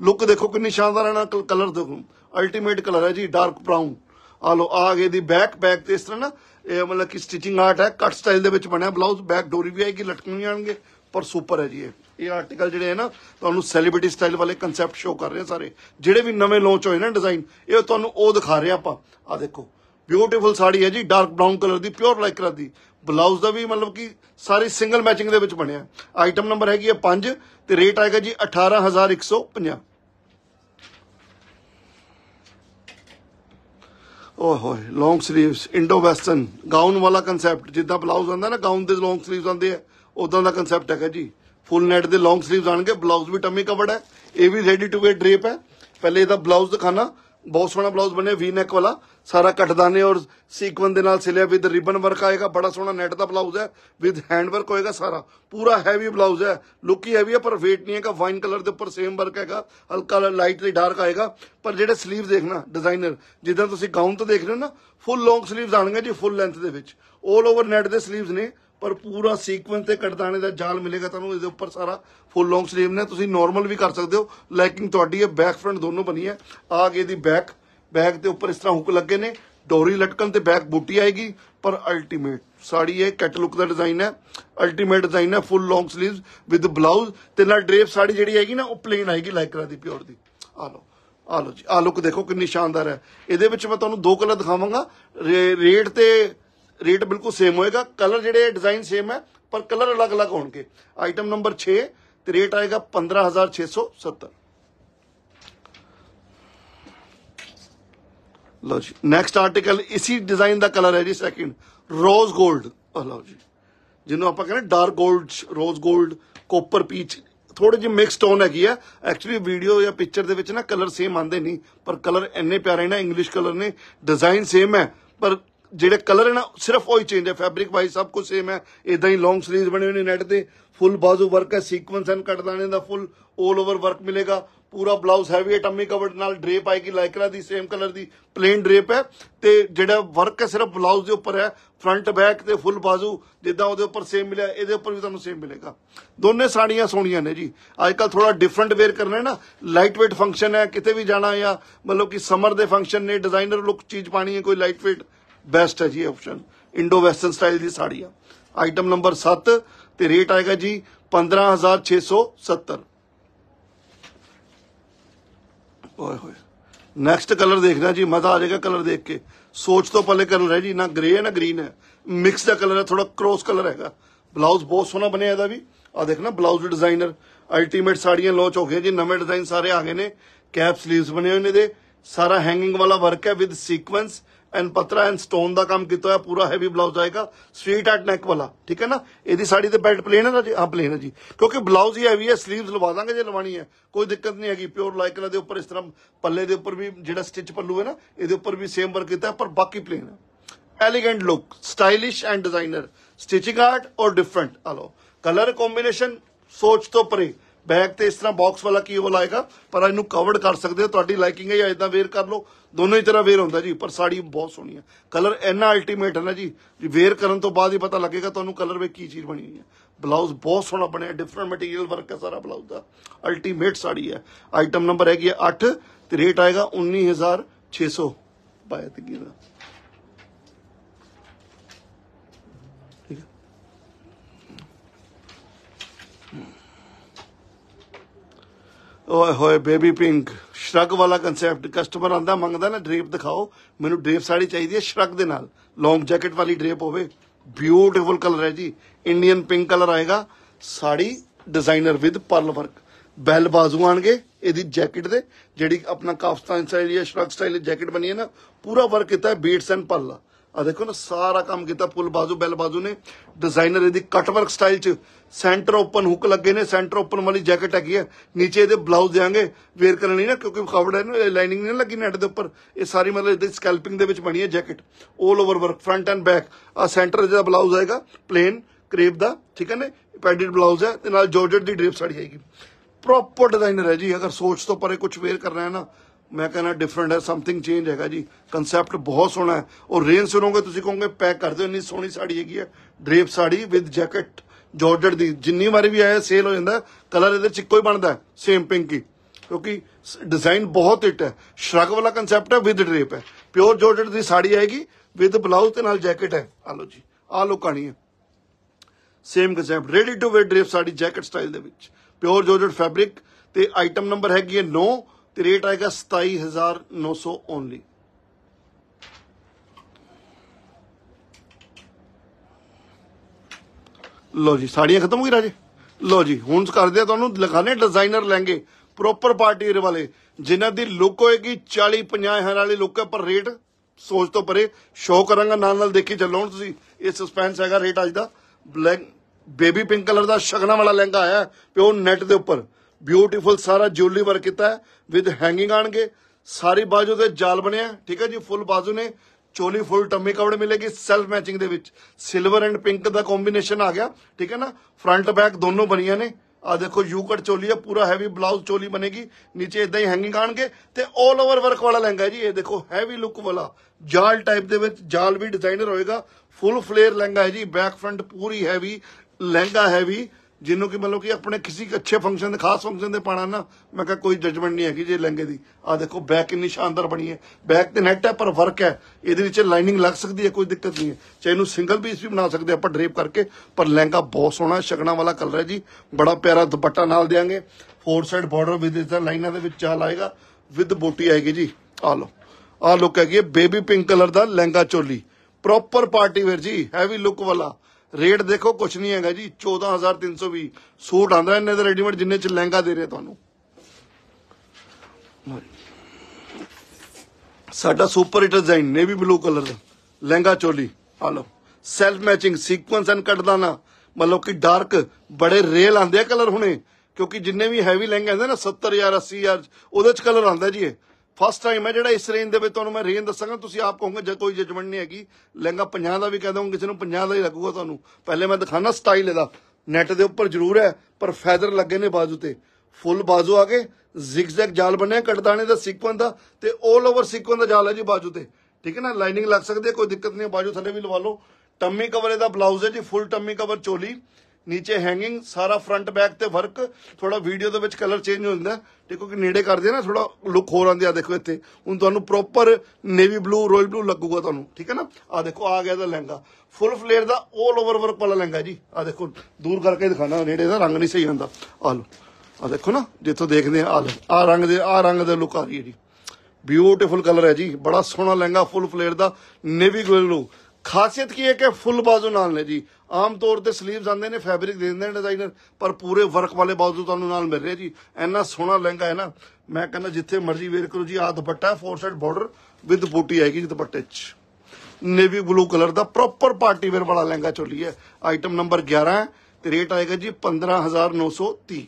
ਲੁੱਕ ਦੇਖੋ ਕਿੰਨੀ ਸ਼ਾਨਦਾਰ ਹੈ ਕਲਰ ਦੇਖੋ। ਅਲਟੀਮੇਟ ਕਲਰ ਹੈ ਜੀ ਡਾਰਕ ਬਰਾਊਨ ਆ ਲੋ ਆ ਗਏ ਦੀ ਬੈਕ ਬੈਕ ਤੇ ਇਸ ਤਰ੍ਹਾਂ ਨਾ, ਇਹ ਮਤਲਬ ਕਿ ਸਟਿਚਿੰਗ ਆਰਟ ਹੈ ਕੱਟ ਸਟਾਈਲ ਦੇ ਵਿੱਚ ਬਣਿਆ। ਬਲਾਊਜ਼ ਬੈਕ ਡੋਰੀ ਵੀ ਆਏਗੀ, ਲਟਕਣ ਵੀ ਆਣਗੇ ਪਰ ਸੁਪਰ ਹੈ ਜੀ ਇਹ। ਇਹ ਆਰਟੀਕਲ ਜਿਹੜੇ ਹੈ ਨਾ, ਤੁਹਾਨੂੰ ਸੈਲੀਬ੍ਰਿਟੀ ਸਟਾਈਲ ਵਾਲੇ ਕਨਸੈਪਟ ਸ਼ੋ ਕਰ ਰਹੇ ਸਾਰੇ। ਜਿਹੜੇ ਵੀ ਨਵੇਂ ਲਾਂਚ ਹੋਏ ਨਾ ਡਿਜ਼ਾਈਨ ਇਹ ਤੁਹਾਨੂੰ ਉਹ ਦਿਖਾ ਰਹੇ ਆਪਾਂ। ਆ ਦੇਖੋ ਬਿਊਟੀਫੁਲ ਸਾੜੀ ਹੈ ਜੀ, ਡਾਰਕ ਬ੍ਰਾਊਨ ਕਲਰ ਦੀ, ਪਿਓਰ ਲਾਈਕਰਾ ਦੀ। ਬਲਾਊਜ਼ ਦਾ ਵੀ ਮਤਲਬ ਕਿ ਸਾਰੇ ਸਿੰਗਲ ਮੈਚਿੰਗ ਦੇ ਵਿੱਚ ਬਣਿਆ। ਆਈਟਮ ਨੰਬਰ ਹੈਗੀ ਹੈ 5 ਤੇ ਰੇਟ ਆਏਗਾ ਜੀ 18150 ਓਹੋ long sleeves Indo western gown ਵਾਲਾ ਕਨਸੈਪਟ ਜਿੱਦਾਂ ਬਲਾਊਜ਼ ਆਉਂਦਾ ਨਾ ਗਾਊਨ ਦੇ ਲੌਂਗ ਸਲੀਵਸ ਆਉਂਦੇ ਆ ਉਦਾਂ ਦਾ ਕਨਸੈਪਟ ਹੈਗਾ ਜੀ। ਫੁੱਲ ਨੈਟ ਦੇ ਲੌਂਗ ਸਲੀਵਸ ਆਣਗੇ, ਬਲਾਊਜ਼ ਵੀ ਟਮੀ ਕਵਰਡ ਹੈ, ਇਹ ਵੀ ਰੈਡੀ ਟੂ ਵੇ ਡਰੇਪ ਹੈ। ਪਹਿਲੇ ਇਹਦਾ ਬਲਾਊਜ਼ ਦਿਖਾਣਾ ਬਹੁਤ ਸੋਹਣਾ ਬਲਾਊਜ਼ ਬਣਿਆ ਵੀ ਨੈਕ ਵਾਲਾ। ਸਾਰਾ ਕਟਦਾਨੇ ਔਰ ਸੀਕਵਨ ਦੇ ਨਾਲ ਸਿਲਿਆ ਵਿਦ ਰਿਬਨ ਵਰਕ ਆਏਗਾ। ਬੜਾ ਸੋਹਣਾ ਨੈਟ ਦਾ ਬਲਾਊਜ਼ ਹੈ ਵਿਦ ਹੈਂਡ ਵਰਕ ਹੋਏਗਾ ਸਾਰਾ। ਪੂਰਾ ਹੈਵੀ ਬਲਾਊਜ਼ ਹੈ। ਲੁੱਕ ਹੀ ਹੈਵੀ ਹੈ, ਪਰ weight ਨਹੀਂ ਹੈਗਾ। ਫਾਈਨ ਕਲਰ ਦੇ ਉੱਪਰ ਸੇਮ ਵਰਕ ਹੈਗਾ। ਹਲਕਾ ਲਾਈਟ ਤੇ ਡਾਰਕ ਆਏਗਾ। ਪਰ ਜਿਹੜੇ ਸਲੀਵ ਦੇਖਣਾ ਡਿਜ਼ਾਈਨਰ ਜਿੱਦਾਂ ਤੁਸੀਂ ਗਾਊਨ ਤੋਂ ਦੇਖ ਰਹੇ ਹੋ ਨਾ ਫੁੱਲ ਲੌਂਗ ਸਲੀਵਸ ਆਣਗੇ ਜੀ ਫੁੱਲ ਲੈਂਥ ਦੇ ਵਿੱਚ। 올 ਓਵਰ ਨੈਟ ਦੇ ਸਲੀਵਸ ਨੇ। ਪਰ ਪੂਰਾ ਸੀਕੁਐਂਸ ਤੇ ਕਟਦਾਣੇ ਦਾ ਜਾਲ ਮਿਲੇਗਾ ਤੁਹਾਨੂੰ, ਇਹਦੇ ਉੱਪਰ ਸਾਰਾ ਫੁੱਲ ਲੌਂਗ ਸਲੀਵ ਨੇ, ਤੁਸੀਂ ਨਾਰਮਲ ਵੀ ਕਰ ਸਕਦੇ ਹੋ। ਲਾਈਕਿੰਗ ਤੁਹਾਡੀ ਇਹ ਬੈਕ ਫਰੰਟ ਦੋਨੋਂ ਬਣੀ ਹੈ। ਆ ਗਈ ਦੀ ਬੈਕ ਬੈਕ ਦੇ ਉੱਪਰ ਇਸ ਤਰ੍ਹਾਂ ਹੁੱਕ ਲੱਗੇ ਨੇ। ਡੋਰੀ ਲਟਕਣ ਤੇ ਬੈਕ ਬੂਟੀ ਆਏਗੀ, ਪਰ ਅਲਟੀਮੇਟ ਸਾੜੀ ਇਹ ਕੈਟਲੁੱਕ ਦਾ ਡਿਜ਼ਾਈਨ ਹੈ। ਅਲਟੀਮੇਟ ਡਿਜ਼ਾਈਨ ਹੈ ਫੁੱਲ ਲੌਂਗ 슬ੀਵਸ ਵਿਦ ਬਲਾਊਜ਼ ਤੇ ਨਾਲ ਡਰੇਪ ਸਾੜੀ ਜਿਹੜੀ ਹੈਗੀ ਨਾ, ਉਹ ਪਲੇਨ ਆਏਗੀ ਲਾਈਕਰਾ ਦੀ ਪਿਓਰ ਦੀ। ਆ ਲਓ ਆ ਲਓ ਜੀ ਆ ਲੁੱਕ ਦੇਖੋ ਕਿੰਨੀ ਸ਼ਾਨਦਾਰ ਹੈ। ਇਹਦੇ ਵਿੱਚ ਮੈਂ ਤੁਹਾਨੂੰ ਦੋ ਕਲਰ ਦਿਖਾਵਾਂਗਾ। ਰੇਟ ਤੇ ਰੇਟ ਬਿਲਕੁਲ ਸੇਮ ਹੋਏਗਾ। ਕਲਰ ਜਿਹੜੇ ਡਿਜ਼ਾਈਨ ਸੇਮ ਹੈ, ਪਰ ਕਲਰ ਅਲੱਗ-ਅਲੱਗ ਹੋਣਗੇ। ਆਈਟਮ ਨੰਬਰ 6 ਤੇ ਰੇਟ ਆਏਗਾ 15670 ਲਓ ਜੀ ਨੈਕਸਟ ਆਰਟੀਕਲ ਇਸੀ ਡਿਜ਼ਾਈਨ ਦਾ ਕਲਰ ਹੈ ਜੀ ਸੈਕਿੰਡ ਰੋਜ਼ 골ਡ ਲਓ ਜੀ, ਜਿਹਨੂੰ ਆਪਾਂ ਕਹਿੰਦੇ ਡਾਰਕ 골ਡ ਰੋਜ਼ 골ਡ ਕੋਪਰ ਪੀਚ ਥੋੜੀ ਜਿਹੀ ਮਿਕਸਡ ਟੋਨ ਹੈਗੀ ਆ। ਐਕਚੁਅਲੀ ਵੀਡੀਓ ਜਾਂ ਪਿਕਚਰ ਦੇ ਵਿੱਚ ਨਾ ਕਲਰ ਸੇਮ ਆਉਂਦੇ ਨਹੀਂ, ਪਰ ਕਲਰ ਇੰਨੇ ਪਿਆਰੇ ਨੇ ਇੰਗਲਿਸ਼ ਕਲਰ ਨੇ ਡਿਜ਼ਾਈਨ ਸੇਮ ਹੈ, ਪਰ ਜਿਹੜੇ ਕਲਰ ਹੈ ਨਾ, ਸਿਰਫ ਉਹੀ ਚੇਂਜ ਹੈ। ਫੈਬਰਿਕ ਵਾਈਜ਼ ਸਭ ਕੁਝ ਸੇਮ ਹੈ। ਇਦਾਂ ਹੀ ਲੌਂਗ ਸਲੀਵਸ ਬਣੇ ਹੋਏ ਨੇ ਨੈਟ ਤੇ। ਫੁੱਲ ਬਾਜ਼ੂ ਵਰਕ ਹੈ। ਸੀਕੁਐਂਸ ਐਂਡ ਕੱਟਦਾਨੇ ਦਾ ਫੁੱਲ 올 ਓਵਰ ਵਰਕ ਮਿਲੇਗਾ। ਪੂਰਾ ਬਲਾਊਜ਼ ਹੈਵੀ ਹੈ। ਟੰਮੀ ਕਵਰਡ ਨਾਲ ਡਰੇਪ ਆਏਗੀ ਲਾਈਕਰਾ ਦੀ ਸੇਮ ਕਲਰ ਦੀ। ਪਲੇਨ ਡਰੇਪ ਹੈ। ਤੇ ਜਿਹੜਾ ਵਰਕ ਹੈ, ਸਿਰਫ ਬਲਾਊਜ਼ ਦੇ ਉੱਪਰ ਹੈ। ਫਰੰਟ ਬੈਕ ਤੇ ਫੁੱਲ ਬਾਜ਼ੂ, ਜਿੱਦਾਂ ਉਹਦੇ ਉੱਪਰ ਸੇਮ ਮਿਲਿਆ, ਇਹਦੇ ਉੱਪਰ ਵੀ ਤੁਹਾਨੂੰ ਸੇਮ ਮਿਲੇਗਾ। ਦੋਨੇ ਸਾੜੀਆਂ ਸੋਹਣੀਆਂ ਨੇ ਜੀ। ਅੱਜ ਕੱਲ ਥੋੜਾ ਡਿਫਰੈਂਟ ਵੇਅਰ ਕਰਨਾ ਹੈ ਨਾ। ਲਾਈਟ weight ਫੰਕਸ਼ਨ ਹੈ। ਕਿਤੇ ਵੀ ਜਾਣਾ ਜਾਂ ਮਤਲਬ ਕਿ ਸਮਰ ਦੇ ਫੰਕਸ਼ਨ ਨੇ ਡਿਜ਼ਾਈਨਰ ਲੁੱਕ ਚੀਜ਼ ਪਾਣੀ ਹੈ, ਕੋਈ ਲਾਈਟ weight ਬੈਸਟ ਹੈ ਜੀ ਆਪਸ਼ਨ ਇੰਡੋ ਵੈਸਟਰਨ ਸਟਾਈਲ ਦੀ ਸਾੜੀ ਆ। ਆਈਟਮ ਨੰਬਰ 7 ਤੇ ਰੇਟ ਆਏਗਾ ਜੀ 15670 ਓਏ ਹੋਏ। ਨੈਕਸਟ ਕਲਰ ਦੇਖਣਾ ਜੀ। ਮਜ਼ਾ ਆ ਜਾਏਗਾ ਕਲਰ ਦੇਖ ਕੇ। ਸੋਚ ਤੋਂ ਪੱਲੇ ਕਲਰ ਹੈ ਜੀ। ਨਾ ਗ੍ਰੇ ਹੈ, ਨਾ ਗ੍ਰੀਨ ਹੈ। ਮਿਕਸ ਦਾ ਕਲਰ ਹੈ ਥੋੜਾ ਕ੍ਰੋਸ ਕਲਰ ਹੈਗਾ। ਬਲਾਊਜ਼ ਬਹੁਤ ਸੋਹਣਾ ਬਣਿਆ ਇਹਦਾ ਵੀ। ਆ ਦੇਖਣਾ ਬਲਾਊਜ਼ ਡਿਜ਼ਾਈਨਰ ਅਲਟੀਮੇਟ ਸਾੜੀਆਂ ਲਾਂਚ ਹੋ ਗਈਆਂ ਜੀ। ਨਵੇਂ ਡਿਜ਼ਾਈਨ ਸਾਰੇ ਆ ਗਏ ਨੇ। ਕੈਪ ਸਲੀਵਸ ਬਣੇ ਹੋਏ ਨੇ ਇਹਦੇ। ਸਾਰਾ ਹੈਂਗਿੰਗ ਵਾਲਾ ਵਰਕ ਹੈ ਵਿਦ ਸੀਕੁਐਂਸ ਐਂਡ ਪਤਰਾ ਐਂਡ ਸਟੋਨ ਦਾ ਕੰਮ ਕੀਤਾ ਹੋਇਆ ਪੂਰਾ ਹੈਵੀ ਬਲਾਊਜ਼ ਆਏਗਾ ਸਵੀਟ ਐਟ ਨੈਕ ਵਾਲਾ ਠੀਕ ਹੈ ਨਾ? ਇਹਦੀ ਸਾੜੀ ਤੇ ਬੈਲਟ ਪਲੇਨ ਹੈ ਨਾ ਜੀ? ਹਾਂ ਪਲੇਨ ਹੈ ਜੀ। ਕਿਉਂਕਿ ਬਲਾਊਜ਼ ਹੀ ਹੈਵੀ ਹੈ ਸਲੀਵਸ ਲਵਾ ਦਾਂਗੇ ਜੇ ਲਵਾਣੀ ਹੈ ਕੋਈ ਦਿੱਕਤ ਨਹੀਂ ਹੈਗੀ ਪਿਓਰ ਲਾਈਕਲਾ ਦੇ ਉੱਪਰ ਇਸ ਤਰ੍ਹਾਂ ਪੱਲੇ ਦੇ ਉੱਪਰ ਵੀ ਜਿਹੜਾ ਸਟਿਚ ਪੱਲੂ ਹੈ ਨਾ ਇਹਦੇ ਉੱਪਰ ਵੀ ਸੇਮ ਵਰਕ ਕੀਤਾ ਹੈ, ਪਰ ਬਾਕੀ ਪਲੇਨ ਹੈ। Elegant look stylish and designer stitching art ਔਰ ਡਿਫਰੈਂਟ ਆ ਹਲੋ ਕਲਰ ਕੰਬੀਨੇਸ਼ਨ ਸੋਚ ਤੋਂ ਪਰੇ ਬੈਗ ਤੇ ਇਸ ਤਰ੍ਹਾਂ ਬਾਕਸ ਵਾਲਾ ਕੀ ਉਹ ਲਾਏਗਾ? ਪਰ ਇਹਨੂੰ ਕਵਰਡ ਕਰ ਸਕਦੇ ਹੋ, ਤੁਹਾਡੀ ਲਾਈਕਿੰਗ ਹੈ ਜਾਂ ਇਦਾਂ ਵੇਅਰ ਕਰ ਲਓ। ਦੋਨੋਂ ਹੀ ਤਰ੍ਹਾਂ ਵੇਅਰ ਹੁੰਦਾ ਜੀ, ਪਰ ਸਾੜੀ ਬਹੁਤ ਸੋਹਣੀ ਹੈ। ਕਲਰ ਇੰਨਾ ਅਲਟੀਮੇਟ ਹੈ ਨਾ ਜੀ ਵੇਅਰ ਕਰਨ ਤੋਂ ਬਾਅਦ ਹੀ ਪਤਾ ਲੱਗੇਗਾ ਤੁਹਾਨੂੰ ਕਲਰ ਵਿੱਚ ਕੀ ਚੀਜ਼ ਬਣੀ ਹੋਈ ਹੈ। ਬਲਾਊਜ਼ ਬਹੁਤ ਸੋਹਣਾ ਬਣਿਆ ਡਿਫਰੈਂਟ ਮਟੀਰੀਅਲ ਵਰਕ ਹੈ ਸਾਰਾ ਬਲਾਊਜ਼ ਦਾ। ਅਲਟੀਮੇਟ ਸਾੜੀ ਹੈ। ਆਈਟਮ ਨੰਬਰ ਹੈਗੀ ਹੈ 8 ਤੇ ਰੇਟ ਆਏਗਾ 19600 ਬਾਇਆ ਤੇ ਦਾ ਓਏ ਹੋਏ ਬੇਬੀ ਪਿੰਕ, ਸ਼ਰਗ ਵਾਲਾ ਕਨਸੈਪਟ ਕਸਟਮਰ ਆਂਦਾ, ਮੰਗਦਾ ਨਾ ਡਰੇਪ ਦਿਖਾਓ, ਮੈਨੂੰ ਡਰੇਪ ਸਾੜੀ ਚਾਹੀਦੀ ਹੈ ਸ਼ਰਗ ਦੇ ਨਾਲ। ਲੌਂਗ ਜੈਕਟ ਵਾਲੀ ਡਰੇਪ ਹੋਵੇ ਬਿਊਟੀਫੁਲ ਕਲਰ ਹੈ ਜੀ ਇੰਡੀਅਨ ਪਿੰਕ ਕਲਰ ਆਏਗਾ, sari designer with pearl work bell ਬਾਜ਼ੂ ਆਣਗੇ, ਇਹਦੀ ਜੈਕਟ ਦੇ, ਜਿਹੜੀ ਆਪਣਾ ਕਾਫਸਤਾਨ ਸਟਾਈਲ ਜਾਂ ਸ਼ਰਗ ਸਟਾਈਲ ਜੈਕਟ ਬਣੀ ਹੈ ਨਾ, ਪੂਰਾ ਵਰਕ ਕੀਤਾ ਹੈ ਬੀਟਸ ਐਂਡ ਪਰਲਾ ਆ ਦੇਖੋ ਨਾ, ਸਾਰਾ ਕੰਮ ਕੀਤਾ ਫੁੱਲ ਬਾਜ਼ੂ, ਬੈਲ ਬਾਜ਼ੂ ਨੇ। ਡਿਜ਼ਾਈਨਰ ਇਹਦੀ ਕੱਟ ਵਰਕ ਸਟਾਈਲ ਚ ਸੈਂਟਰ ਓਪਨ ਹੁੱਕ ਲੱਗੇ ਨੇ ਸੈਂਟਰ ਓਪਨ ਵਾਲੀ ਜੈਕਟ ਹੈਗੀ ਹੈ ਨੀਚੇ ਇਹਦੇ ਬਲਾਊਜ਼ ਦੇਾਂਗੇ ਵੇਅਰ ਕਰਨੀ ਨਾ, ਕਿਉਂਕਿ ਕਵਰਡ ਹੈ ਨਾ ਲਾਈਨਿੰਗ ਨਹੀਂ ਲੱਗੀ ਨੈਟ ਦੇ ਉੱਪਰ। ਇਹ ਸਾਰੀ ਮਤਲਬ ਇਹਦੇ ਸਕੈਲਪਿੰਗ ਦੇ ਵਿੱਚ ਬਣੀ ਹੈ jacket 올 over work front and back ਆ ਸੈਂਟਰ ਜਿਹੜਾ ਬਲਾਊਜ਼ ਆਏਗਾ ਪਲੇਨ ਕਰੇਪ ਦਾ, ਠੀਕ ਹੈ ਨੇ? ਪੈਡਡ ਬਲਾਊਜ਼ ਹੈ, ਤੇ ਨਾਲ ਜਾਰਜਟ ਦੀ ਡ੍ਰੇਪ ਸਾੜੀ ਆਏਗੀ। ਪ੍ਰੋਪਰ ਡਿਜ਼ਾਈਨਰ ਹੈ ਜੀ, ਅਗਰ ਸੋਚ ਤੋਂ ਪਰੇ ਕੁਝ ਵੇਅਰ ਕਰਨਾ ਹੈ ਨਾ ਮੈਂ ਕਹਿੰਦਾ ਡਿਫਰੈਂਟ ਹੈ ਸਮਥਿੰਗ ਚੇਂਜ ਹੈਗਾ ਜੀ। ਕਨਸੈਪਟ ਬਹੁਤ ਸੋਹਣਾ ਹੈ। ਔਰ ਰੇਂਜ ਸੁਣੋਗੇ, ਤੁਸੀਂ ਕਹੋਗੇ ਪੈਕ ਕਰ ਦਿਓ, ਇੰਨੀ ਸੋਹਣੀ ਸਾੜੀ ਹੈਗੀ ਹੈ। Drape sari with jacket georgette ਦੀ। ਜਿੰਨੀ ਵਾਰੀ ਵੀ ਆਇਆ ਸੇਲ ਹੋ ਜਾਂਦਾ ਕਲਰ ਇਹਦੇ ਚ ਇੱਕੋ ਹੀ ਬਣਦਾ ਸੇਮ ਪਿੰਕ ਹੀ ਕਿਉਂਕਿ ਡਿਜ਼ਾਈਨ ਬਹੁਤ ਹਿੱਟ ਹੈ। ਸ਼ਰਗ ਵਾਲਾ ਕਨਸੈਪਟ ਹੈ ਵਿਦ ਡਰੇਪ ਹੈ। ਪਿਓਰ ਜਾਰਜਟ ਦੀ ਸਾੜੀ ਆਏਗੀ ਵਿਦ ਬਲਾਊਜ਼ ਤੇ ਨਾਲ ਜੈਕਟ ਹੈ। ਆ ਲਓ ਜੀ ਆ ਲੋ ਕਹਾਣੀ ਹੈ। Same concept ready to wear drape sari jacket style ਦੇ ਵਿੱਚ। ਪਿਓਰ ਜਾਰਜਟ ਫੈਬਰਿਕ ਤੇ ਆਈਟਮ ਨੰਬਰ ਹੈਗੀ ਹੈ 9 ਤੇ ਰੇਟ ਆਏਗਾ 27900 ਓਨਲੀ ਲੋ ਜੀ, ਸਾੜੀਆਂ ਖਤਮ ਹੋ ਗਈ ਰਾਜੇ? ਲੋ ਜੀ, ਹੁਣ ਕਰਦੇ ਆ ਤੁਹਾਨੂੰ ਲਗਾਣੇ ਡਿਜ਼ਾਈਨਰ ਲਹਿੰਗੇ ਪ੍ਰੋਪਰ ਪਾਰਟੀ ਵੇਅਰ ਵਾਲੇ, ਜਿਨ੍ਹਾਂ ਦੀ ਲੁੱਕ ਹੋਏਗੀ 40 50 ਹਜ਼ਾਰ ਵਾਲੀ ਲੁੱਕ ਹੈ, ਪਰ ਰੇਟ ਸੋਚ ਤੋਂ ਪਰੇ ਸ਼ੋਅ ਕਰਾਂਗਾ, ਨਾਲ ਨਾਲ ਦੇਖੀ ਚੱਲੋ ਹੁਣ ਤੁਸੀਂ, ਇਹ ਸਸਪੈਂਸ ਹੈਗਾ ਰੇਟ ਅੱਜ ਦਾ। ਬਲੈਕ ਬੇਬੀ ਪਿੰਕ ਕਲਰ ਦਾ ਸ਼ਗਨਾ ਵਾਲਾ ਲਹਿੰਗਾ ਆਇਆ, ਪਿਓ ਨੈਟ ਦੇ ਉੱਪਰ। ਬਿਊਟੀਫੁਲ ਸਾਰਾ ਜਿਊਲਰੀ ਵਰਕ ਕੀਤਾ ਵਿਦ ਹੈਂਗਿੰਗ ਆਣਗੇ, ਸਾਰੀ ਬਾਜੂ ਤੇ ਜਾਲ ਬਣਿਆ ਠੀਕ ਹੈ ਜੀ ਫੁੱਲ ਬਾਜੂ ਨੇ, ਚੋਲੀ ਫੁੱਲ ਟੰਮੀ ਕਵੜ ਮਿਲੇਗੀ ਸੈਲਫ ਮੈਚਿੰਗ ਦੇ ਵਿੱਚ। ਸਿਲਵਰ ਐਂਡ ਪਿੰਕ ਦਾ ਕੰਬੀਨੇਸ਼ਨ ਆ ਗਿਆ, ਠੀਕ ਹੈ ਨਾ ਫਰੰਟ ਬੈਕ ਦੋਨੋਂ ਬਣੀਆਂ ਨੇ। ਆ ਦੇਖੋ ਯੂ ਕਟ ਚੋਲੀ ਹੈ ਪੂਰਾ ਹੈਵੀ ਬਲਾਊਜ਼ ਚੋਲੀ ਬਣੇਗੀ, ਨੀਚੇ ਇਦਾਂ ਹੀ ਹੈਂਗਿੰਗ ਆਣਗੇ, ਤੇ 올 ਓਵਰ ਵਰਕ ਵਾਲਾ ਲਹਿੰਗਾ ਜੀ, ਇਹ ਦੇਖੋ ਹੈਵੀ ਲੁੱਕ ਵਾਲਾ। ਜਾਲ ਟਾਈਪ ਦੇ ਵਿੱਚ ਜਾਲ ਵੀ ਡਿਜ਼ਾਈਨਰ ਹੋਏਗਾ ਫੁੱਲ ਫਲੇਅਰ ਲਹਿੰਗਾ ਹੈ ਜੀ ਬੈਕ ਫਰੰਟ ਪੂਰੀ ਹੈਵੀ ਲਹਿੰਗਾ ਹੈਵੀ ਜਿਹਨੂੰ ਕਿ ਮਤਲਬ ਕਿ ਆਪਣੇ ਕਿਸੇ ਅੱਛੇ ਫੰਕਸ਼ਨ ਦੇ, ਖਾਸ ਫੰਕਸ਼ਨ ਦੇ ਪਾਣਾ ਨਾ, ਮੈਂ ਕਿਹਾ ਕੋਈ ਜਜਮੈਂਟ ਨਹੀਂ ਹੈਗੀ ਜੇ ਲਹਿੰਗੇ ਦੀ। ਆ ਦੇਖੋ ਬੈਕ ਇੰਨੀ ਸ਼ਾਨਦਾਰ ਬਣੀ ਹੈ। ਬੈਕ ਤੇ ਨੈਟ ਹੈ, ਪਰ ਫ਼ਰਕ ਹੈ। ਇਹਦੇ ਵਿੱਚ ਲਾਈਨਿੰਗ ਲੱਗ ਸਕਦੀ ਹੈ, ਕੋਈ ਦਿੱਕਤ ਨਹੀਂ ਹੈ। ਚਾਹੇ ਇਹਨੂੰ ਸਿੰਗਲ ਪੀਸ ਵੀ ਬਣਾ ਸਕਦੇ ਆਪਾਂ ਡਰੇਪ ਕਰਕੇ, ਪਰ ਲਹਿੰਗਾ ਬਹੁਤ ਸੋਹਣਾ ਸ਼ਗਨਾ ਵਾਲਾ ਕਲਰ ਹੈ ਜੀ। ਬੜਾ ਪਿਆਰਾ ਦੁਪੱਟਾ ਨਾਲ ਦੇਾਂਗੇ ਫੋਰ ਸਾਈਡ ਬਾਰਡਰ ਵਿਦ ਇਸ ਦਾ ਲਾਈਨਾਂ ਦੇ ਵਿੱਚ ਚਾਲ ਆਏਗਾ ਵਿਦ ਬੋਟੀ ਆਏਗੀ ਜੀ। ਆ ਲਓ। ਆ ਲੁੱਕ ਹੈਗੀ ਬੇਬੀ ਪਿੰਕ ਕਲਰ ਦਾ lehenga choli. Proper party wear ਜੀ ਹੈਵੀ ਲੁੱਕ ਵਾਲਾ। ਰੇਟ ਦੇਖੋ, ਕੁਛ ਨਹੀਂ ਹੈਗਾ ਜੀ। 14320 ਸੂਟ ਆਂਦਾ ਇਹਨੇ ਦਾ ਰੈਡੀਮੇਡ ਜਿੰਨੇ ਚ ਲਹਿੰਗਾ ਦੇ ਰਹੇ ਤੁਹਾਨੂੰ। ਸਾਡਾ super hit design navy blue colour ਦਾ। ਲਹਿੰਗਾ ਚੋਲੀ, ਆ ਲਓ। ਸੈਲਫ ਮੈਚਿੰਗ ਸੀਕੁਐਂਸ ਐਂਡ ਕੱਟਦਾਨਾ ਮਤਲਬ ਕਿ ਡਾਰਕ ਬੜੇ ਰੇਲ ਆਂਦੇ ਆ ਕਲਰ ਹੁਣੇ। ਕਿਉਂਕਿ ਜਿੰਨੇ ਵੀ ਹੈਵੀ ਲਹਿੰਗੇ ਆਂਦੇ ਨਾ 70000 80000 ਉਹਦੇ ਚ ਕਲਰ ਆਂਦਾ ਜੀ ਇਹ। ਫਸਟ ਟਾਈਮ ਹੈ ਜਿਹੜਾ ਇਸ ਰੇਂਜ ਦੇ ਵਿੱਚ ਤੁਹਾਨੂੰ ਮੈਂ ਰੇਂਜ ਦੱਸਾਂਗਾ, ਤੁਸੀਂ ਆਪ ਕਹੋਗੇ, ਜੇ ਕੋਈ ਜਜਮੈਂਟ ਨਹੀਂ ਹੈਗੀ। ਲਹਿੰਗਾ 50 ਦਾ ਵੀ ਕਹਿ ਦਵਾਂਗਾ ਕਿਸੇ ਨੂੰ 50 ਦਾ ਹੀ ਲੱਗੂਗਾ ਤੁਹਾਨੂੰ। ਪਹਿਲੇ ਮੈਂ ਦਿਖਾਣਾ ਸਟਾਈਲ ਇਹਦਾ। ਨੈਟ ਦੇ ਉੱਪਰ ਜ਼ਰੂਰ ਹੈ, ਪਰ ਫੈਦਰ ਲੱਗੇ ਨੇ ਬਾਜ਼ੂ ਤੇ। ਫੁੱਲ ਬਾਜ਼ੂ ਆ ਕੇ ਜ਼ਿਗਜ਼ੈਗ ਜਾਲ ਬਣਿਆ ਕਟਦਾਣੇ ਦਾ ਸੀਕੁਐਂਸ ਦਾ ਤੇ 올 ਓਵਰ ਸੀਕੁਐਂਸ ਦਾ ਜਾਲ ਹੈ ਜੀ ਬਾਜ਼ੂ ਤੇ। ਠੀਕ ਹੈ ਨਾ? ਲਾਈਨਿੰਗ ਲੱਗ ਸਕਦੀ ਹੈ, ਕੋਈ ਦਿੱਕਤ ਨਹੀਂ ਬਾਜ਼ੂ ਥੱਲੇ ਵੀ ਲਵਾ ਲਓ। ਟੰਮੀ ਕਵਰ ਇਹਦਾ ਬਲਾਊਜ਼ ਹੈ ਜੀ ਫੁੱਲ ਟੰਮੀ ਕਵਰ ਚੋਲੀ। ਨੀਚੇ ਹੈਂਗਿੰਗ ਸਾਰਾ ਫਰੰਟ ਬੈਕ ਤੇ ਵਰਕ ਥੋੜਾ ਵੀਡੀਓ ਦੇ ਵਿੱਚ ਕਲਰ ਚੇਂਜ ਹੋ ਜਾਂਦਾ। ਤੇ ਕਿਉਂਕਿ ਨੇੜੇ ਕਰਦੇ ਨਾ ਥੋੜਾ ਲੁੱਕ ਹੋਰ ਆਉਂਦੀ ਆ ਦੇਖੋ ਇੱਥੇ। ਹੁਣ ਤੁਹਾਨੂੰ proper navy blue royal blue ਲੱਗੂਗਾ ਤੁਹਾਨੂੰ, ਠੀਕ ਹੈ ਨਾ? ਆ ਦੇਖੋ ਆ ਗਿਆ ਇਹਦਾ ਲਹਿੰਗਾ। ਫੁੱਲ ਫਲੇਅਰ ਦਾ 올 ਓਵਰ ਵਰਕ ਵਾਲਾ ਲਹਿੰਗਾ ਜੀ। ਆ ਦੇਖੋ, ਦੂਰ ਕਰਕੇ ਦਿਖਾਣਾ, ਨੇੜੇ ਦਾ ਰੰਗ ਨਹੀਂ ਸਹੀ ਆਉਂਦਾ। ਆ ਲਓ ਆ ਦੇਖੋ ਨਾ, ਜਿੱਥੋਂ ਦੇਖਦੇ ਆ ਆ ਲਓ। ਆ ਰੰਗ ਦੇ ਆ ਰੰਗ ਦੇ ਲੁੱਕ ਆ ਰਹੀ ਹੈ ਜੀ। ਬਿਊਟੀਫੁਲ ਕਲਰ ਹੈ ਜੀ। ਬੜਾ ਸੋਹਣਾ ਲਹਿੰਗਾ ਫੁੱਲ ਫਲੇਅਰ ਦਾ ਨੇਵੀ ਬਲੂ ਖਾਸੀਅਤ ਕੀ ਹੈ ਕਿ ਫੁੱਲ ਬਾਜ਼ੂ ਨਾਲ ਨੇ ਜੀ। ਆਮ ਤੌਰ ਤੇ 슬ੀਵਸ ਆਉਂਦੇ ਨੇ, ਫੈਬਰਿਕ ਦੇ ਦਿੰਦੇ ਨੇ ਡਿਜ਼ਾਈਨਰ, ਪਰ ਪੂਰੇ ਵਰਕ ਵਾਲੇ ਬਾਜ਼ੂ ਤੁਹਾਨੂੰ ਨਾਲ ਮਿਲ ਰਹੇ ਜੀ। ਇੰਨਾ ਸੋਹਣਾ ਲਹਿੰਗਾ ਹੈ ਨਾ, ਮੈਂ ਕਹਿੰਦਾ ਜਿੱਥੇ ਮਰਜ਼ੀ ਵੇਅਰ ਕਰੋ ਜੀ ਆ dupatta four side border with ਬੂਟੀ ਆਏਗੀ ਜੀ ਦੁਪੱਟੇ 'ਚ। ਨੇਵੀ ਬਲੂ ਕਲਰ ਦਾ ਪ੍ਰੋਪਰ ਪਾਰਟੀ ਵੇਅਰ ਵਾਲਾ ਲਹਿੰਗਾ ਚੋਲੀ ਹੈ। ਆਈਟਮ ਨੰਬਰ 11 ਹੈ ਤੇ ਰੇਟ ਆਏਗਾ ਜੀ 15930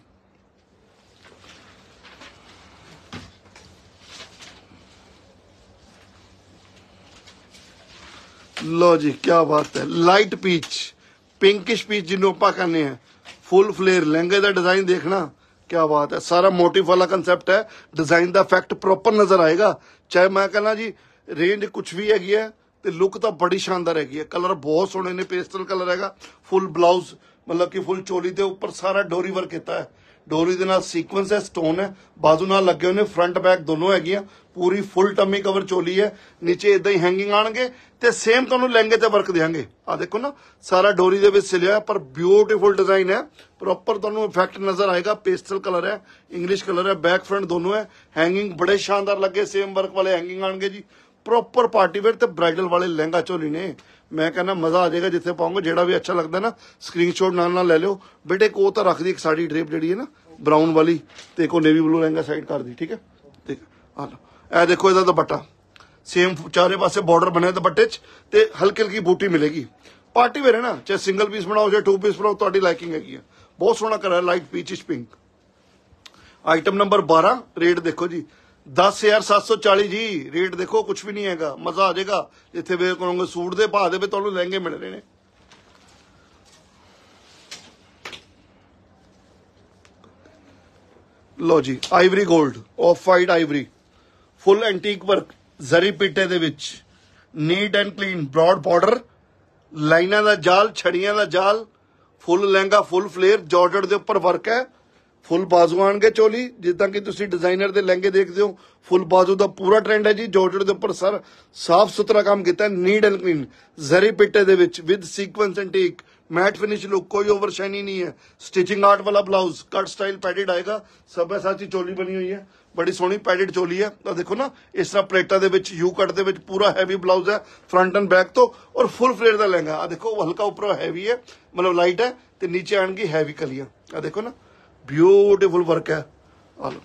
ਲੋ ਜੀ ਕੀ ਬਾਤ ਹੈ। ਲਾਈਟ ਪੀਚ ਪਿੰਕਿਸ਼ ਪੀਚ ਜਿਹਨੂੰ ਆਪਾਂ ਕਹਿੰਦੇ ਆ ਫੁੱਲ ਫਲੇਅਰ ਲਹਿੰਗੇ ਦਾ ਡਿਜ਼ਾਈਨ ਦੇਖਣਾ ਕੀ ਬਾਤ ਹੈ। ਸਾਰਾ ਮੋਟਿਵ ਵਾਲਾ ਕਨਸੈਪਟ ਹੈ। ਡਿਜ਼ਾਈਨ ਦਾ ਇਫੈਕਟ ਪ੍ਰੋਪਰ ਨਜ਼ਰ ਆਏਗਾ। ਚਾਹੇ ਮੈਂ ਕਹਿੰਦਾ ਜੀ ਰੇਂਜ ਕੁਝ ਵੀ ਹੈਗੀ ਹੈ, ਤੇ ਲੁੱਕ ਤਾਂ ਬੜੀ ਸ਼ਾਨਦਾਰ ਹੈਗੀ ਹੈ। ਕਲਰ ਬਹੁਤ ਸੋਹਣੇ ਨੇ ਪੇਸਟਲ ਕਲਰ ਹੈਗਾ। ਫੁੱਲ ਬਲਾਊਜ਼ ਮਤਲਬ ਕਿ ਫੁੱਲ ਚੋਲੀ ਦੇ ਉੱਪਰ ਸਾਰਾ ਡੋਰੀ ਵਰਕ ਕੀਤਾ ਹੈ। ਡੋਰੀ ਦੇ ਨਾਲ ਸੀਕੁਐਂਸ ਹੈ ਸਟੋਨ ਹੈ। ਬਾਜ਼ੂ ਨਾਲ ਲੱਗੇ ਹੋਏ ਨੇ ਫਰੰਟ ਬੈਕ ਦੋਨੋਂ ਹੈਗੀਆਂ। ਪੂਰੀ ਫੁੱਲ ਟੰਮੀ ਕਵਰ ਚੋਲੀ ਹੈ। ਨੀਚੇ ਇਦਾਂ ਹੀ ਹੈਂਗਿੰਗ ਆਣਗੇ ਤੇ ਸੇਮ ਤੁਹਾਨੂੰ ਲਹਿੰਗੇ ਤੇ ਵਰਕ ਦੇਾਂਗੇ ਆ ਦੇਖੋ ਨਾ, ਸਾਰਾ ਡੋਰੀ ਦੇ ਵਿੱਚ ਸਿਲਿਆ ਪਰ ਬਿਊਟੀਫੁਲ ਡਿਜ਼ਾਈਨ ਹੈ। ਪ੍ਰੋਪਰ ਤੁਹਾਨੂੰ ਇਫੈਕਟ ਨਜ਼ਰ ਆਏਗਾ। ਪੇਸਟਲ ਕਲਰ ਹੈ ਇੰਗਲਿਸ਼ ਕਲਰ ਹੈ ਬੈਕ ਫਰੰਟ ਦੋਨੋਂ ਹੈ। ਹੈਂਗਿੰਗ ਬੜੇ ਸ਼ਾਨਦਾਰ ਲੱਗੇ ਸੇਮ ਵਰਕ ਵਾਲੇ ਹੈਂਗਿੰਗ ਆਣਗੇ ਜੀ। ਪ੍ਰੋਪਰ ਪਾਰਟੀ ਵੇਅਰ ਤੇ ਬ੍ਰਾਈਡਲ ਵਾਲੇ ਲਹਿੰਗਾ ਚੋਲੀ ਨੇ। ਮੈਂ ਕਹਿੰਦਾ ਮਜ਼ਾ ਆ ਜਾਏਗਾ ਜਿੱਥੇ ਪਾਉਂਗੇ, ਜਿਹੜਾ ਵੀ ਅੱਛਾ ਲੱਗਦਾ ਨਾ ਸਕਰੀਨਸ਼ਾਟ ਨਾਲ ਨਾਲ ਲੈ ਲਿਓ। ਬੇਟੇ ਕੋ ਤਾਂ ਰੱਖਦੀ ਇੱਕ ਸਾਡੀ ਡ੍ਰੇਪ ਜਿਹੜੀ ਹੈ ਨਾ ਬਰਾਊਨ ਵਾਲੀ, ਤੇ ਕੋ ਨੇਵੀ ਬਲੂ ਲਹਿੰਗਾ ਸਾਈਡ ਕਰਦੀ ਠੀਕ ਹੈ? ਠੀਕ ਆ ਲਓ। ਇਹ ਦੇਖੋ ਇਹਦਾ ਦੁਪੱਟਾ। ਸੇਮ ਚਾਰੇ ਪਾਸੇ ਬਾਰਡਰ ਬਣਿਆ ਦੁਪੱਟੇ 'ਚ, ਤੇ ਹਲਕੀ ਹਲਕੀ ਬੂਟੀ ਮਿਲੇਗੀ। ਪਾਰਟੀ ਵੇਅਰ ਹੈ ਨਾ, ਚਾਹੇ ਸਿੰਗਲ ਪੀਸ ਬਣਾਓ ਜਾਂ ਟੂ ਪੀਸ ਬਣਾਓ, ਤੁਹਾਡੀ ਲਾਈਕਿੰਗ ਹੈਗੀ ਹੈ। ਬਹੁਤ ਸੋਹਣਾ colour light peachish pink item number 12 rate ਦੇਖੋ ਜੀ। 10740 ਜੀ, ਰੇਟ ਦੇਖੋ ਕੁਝ ਵੀ ਨਹੀਂ ਹੈਗਾ। ਮਜ਼ਾ ਆ ਜਾਏਗਾ। ਜਿੱਥੇ ਵੇਅਰ ਕਰੋਗੇ ਸੂਟ ਦੇ ਭਾਅ ਦੇ ਵਿੱਚ ਤੁਹਾਨੂੰ ਲਹਿੰਗੇ ਮਿਲ ਰਹੇ ਨੇ। ਲੋ ਜੀ ਆਈਵਰੀ 골ਡ off white ivory full antique work zari ਪੀਟੇ ਦੇ ਵਿੱਚ neat and clean broad border ਲਾਈਨਾਂ ਦਾ ਜਾਲ, ਛੜੀਆਂ ਦਾ ਜਾਲ full lehenga full flare georgette ਦੇ ਉੱਪਰ ਵਰਕ ਹੈ। ਫੁੱਲ ਬਾਜ਼ੂ ਆਣਗੇ ਚੋਲੀ, ਜਿੱਦਾਂ ਕਿ ਤੁਸੀਂ ਡਿਜ਼ਾਈਨਰ ਦੇ ਲਹਿੰਗੇ ਦੇਖਦੇ ਹੋ, ਫੁੱਲ ਬਾਜ਼ੂ ਦਾ ਪੂਰਾ ਟ੍ਰੈਂਡ ਹੈ ਜੀ ਜਾਰਜਟ ਦੇ ਉੱਪਰ ਸਰ ਸਾਫ਼ ਸੁਥਰਾ ਕੰਮ ਕੀਤਾ ਹੈ ਐਂਡ ਕਲੀਨ ਜ਼ਰੀ ਪਿੱਟੇ ਦੇ ਵਿੱਚ with sequins antique matte finish look ਕੋਈ ਓਵਰ ਸ਼ਾਈਨੀ ਨਹੀਂ ਹੈ। ਸਟਿਚਿੰਗ ਆਰਟ ਵਾਲਾ ਬਲਾਊਜ਼ ਕੱਟ ਸਟਾਈਲ ਪੈਡਡ ਆਏਗਾ ਸਭ ਸਾਚੀ ਚੋਲੀ ਬਣੀ ਹੋਈ ਹੈ, ਬੜੀ ਸੋਹਣੀ ਪੈਡਡ ਚੋਲੀ ਹੈ। ਤਾਂ ਦੇਖੋ ਨਾ, ਇਸ ਤਰ੍ਹਾਂ ਪਲੇਟਾਂ ਦੇ ਵਿੱਚ ਯੂ ਕੱਟ ਦੇ ਵਿੱਚ ਪੂਰਾ ਹੈਵੀ ਬਲਾਊਜ਼ ਹੈ ਫਰੰਟ ਐਂਡ ਬੈਕ ਤੋਂ, ਔਰ ਫੁੱਲ ਫਲੇਅਰ ਦਾ ਲਹਿੰਗਾ। ਆ ਦੇਖੋ ਹਲਕਾ ਉੱਪਰੋਂ ਹੈਵੀ ਹੈ, ਮਤਲਬ ਲਾਈਟ ਹੈ, ਤੇ ਨੀਚੇ ਆਣਗੀ ਹੈਵੀ ਕਲੀਆਂ। ਆ ਦੇਖੋ ਨਾ ਬਿਊਟੀਫੁਲ ਵਰਕ ਹੈ। ਆ ਲੋ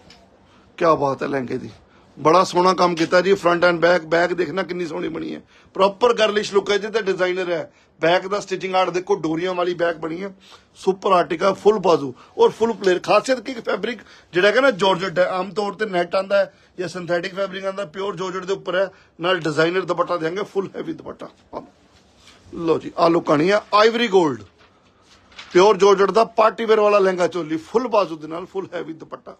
ਕੀ ਬਾਤ ਹੈ ਲਹਿੰਗੇ ਦੀ। ਬੜਾ ਸੋਹਣਾ ਕੰਮ ਕੀਤਾ ਜੀ ਫਰੰਟ ਐਂਡ ਬੈਕ ਬੈਕ ਦੇਖਣਾ ਕਿੰਨੀ ਸੋਹਣੀ ਬਣੀ ਹੈ। ਪ੍ਰੋਪਰ ਗਰਲਿਸ਼ ਲੁੱਕ ਹੈ ਜੀ, ਤੇ ਡਿਜ਼ਾਈਨਰ ਹੈ। ਬੈਕ ਦਾ ਸਟਿਚਿੰਗ ਆਰਟ ਦੇਖੋ, ਡੋਰੀਆਂ ਵਾਲੀ ਬੈਕ ਬਣੀ ਹੈ। ਸੁਪਰ ਆਰਟਿਕਾ ਫੁੱਲ ਬਾਜ਼ੂ ਔਰ ਫੁੱਲ ਪਲੇਅਰ ਖਾਸੀਅਤ ਕੀ ਫੈਬਰਿਕ ਜਿਹੜਾ ਹੈ ਨਾ ਜਾਰਜਟ ਹੈ, ਆਮ ਤੌਰ ਤੇ ਨੈਟ ਆਂਦਾ ਹੈ ਜਾਂ ਸਿੰਥੈਟਿਕ ਫੈਬਰਿਕ ਆਂਦਾ ਪਿਓਰ ਜਾਰਜਟ ਦੇ ਉੱਪਰ ਹੈ। ਨਾਲ ਡਿਜ਼ਾਈਨਰ ਦੁਪੱਟਾ ਦੇਾਂਗੇ ਫੁੱਲ ਹੈਵੀ ਦੁਪੱਟਾ। ਲਓ। ਜੀ ਆ ਲੁਕਾਣੀ ਹੈ ਆਈਵਰੀ 골ਡ ਪਿਓਰ ਜਾਰਜਟ ਦਾ ਪਾਰਟੀ ਵੇਅਰ ਵਾਲਾ ਲਹਿੰਗਾ ਚੋਲੀ ਫੁੱਲ ਬਾਜ਼ੂ ਦੇ ਨਾਲ full heavy dupatta.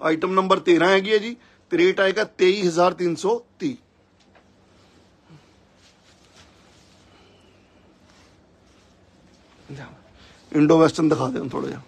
Item number 13 ਹੈਗੀ ਹੈ ਜੀ ਤੇ ਰੇਟ ਆਏਗਾ 23330 ਇੰਡੋ ਵੈਸਟਰਨ ਦਿਖਾ ਦਿਓ ਥੋੜਾ ਜਿਹਾ।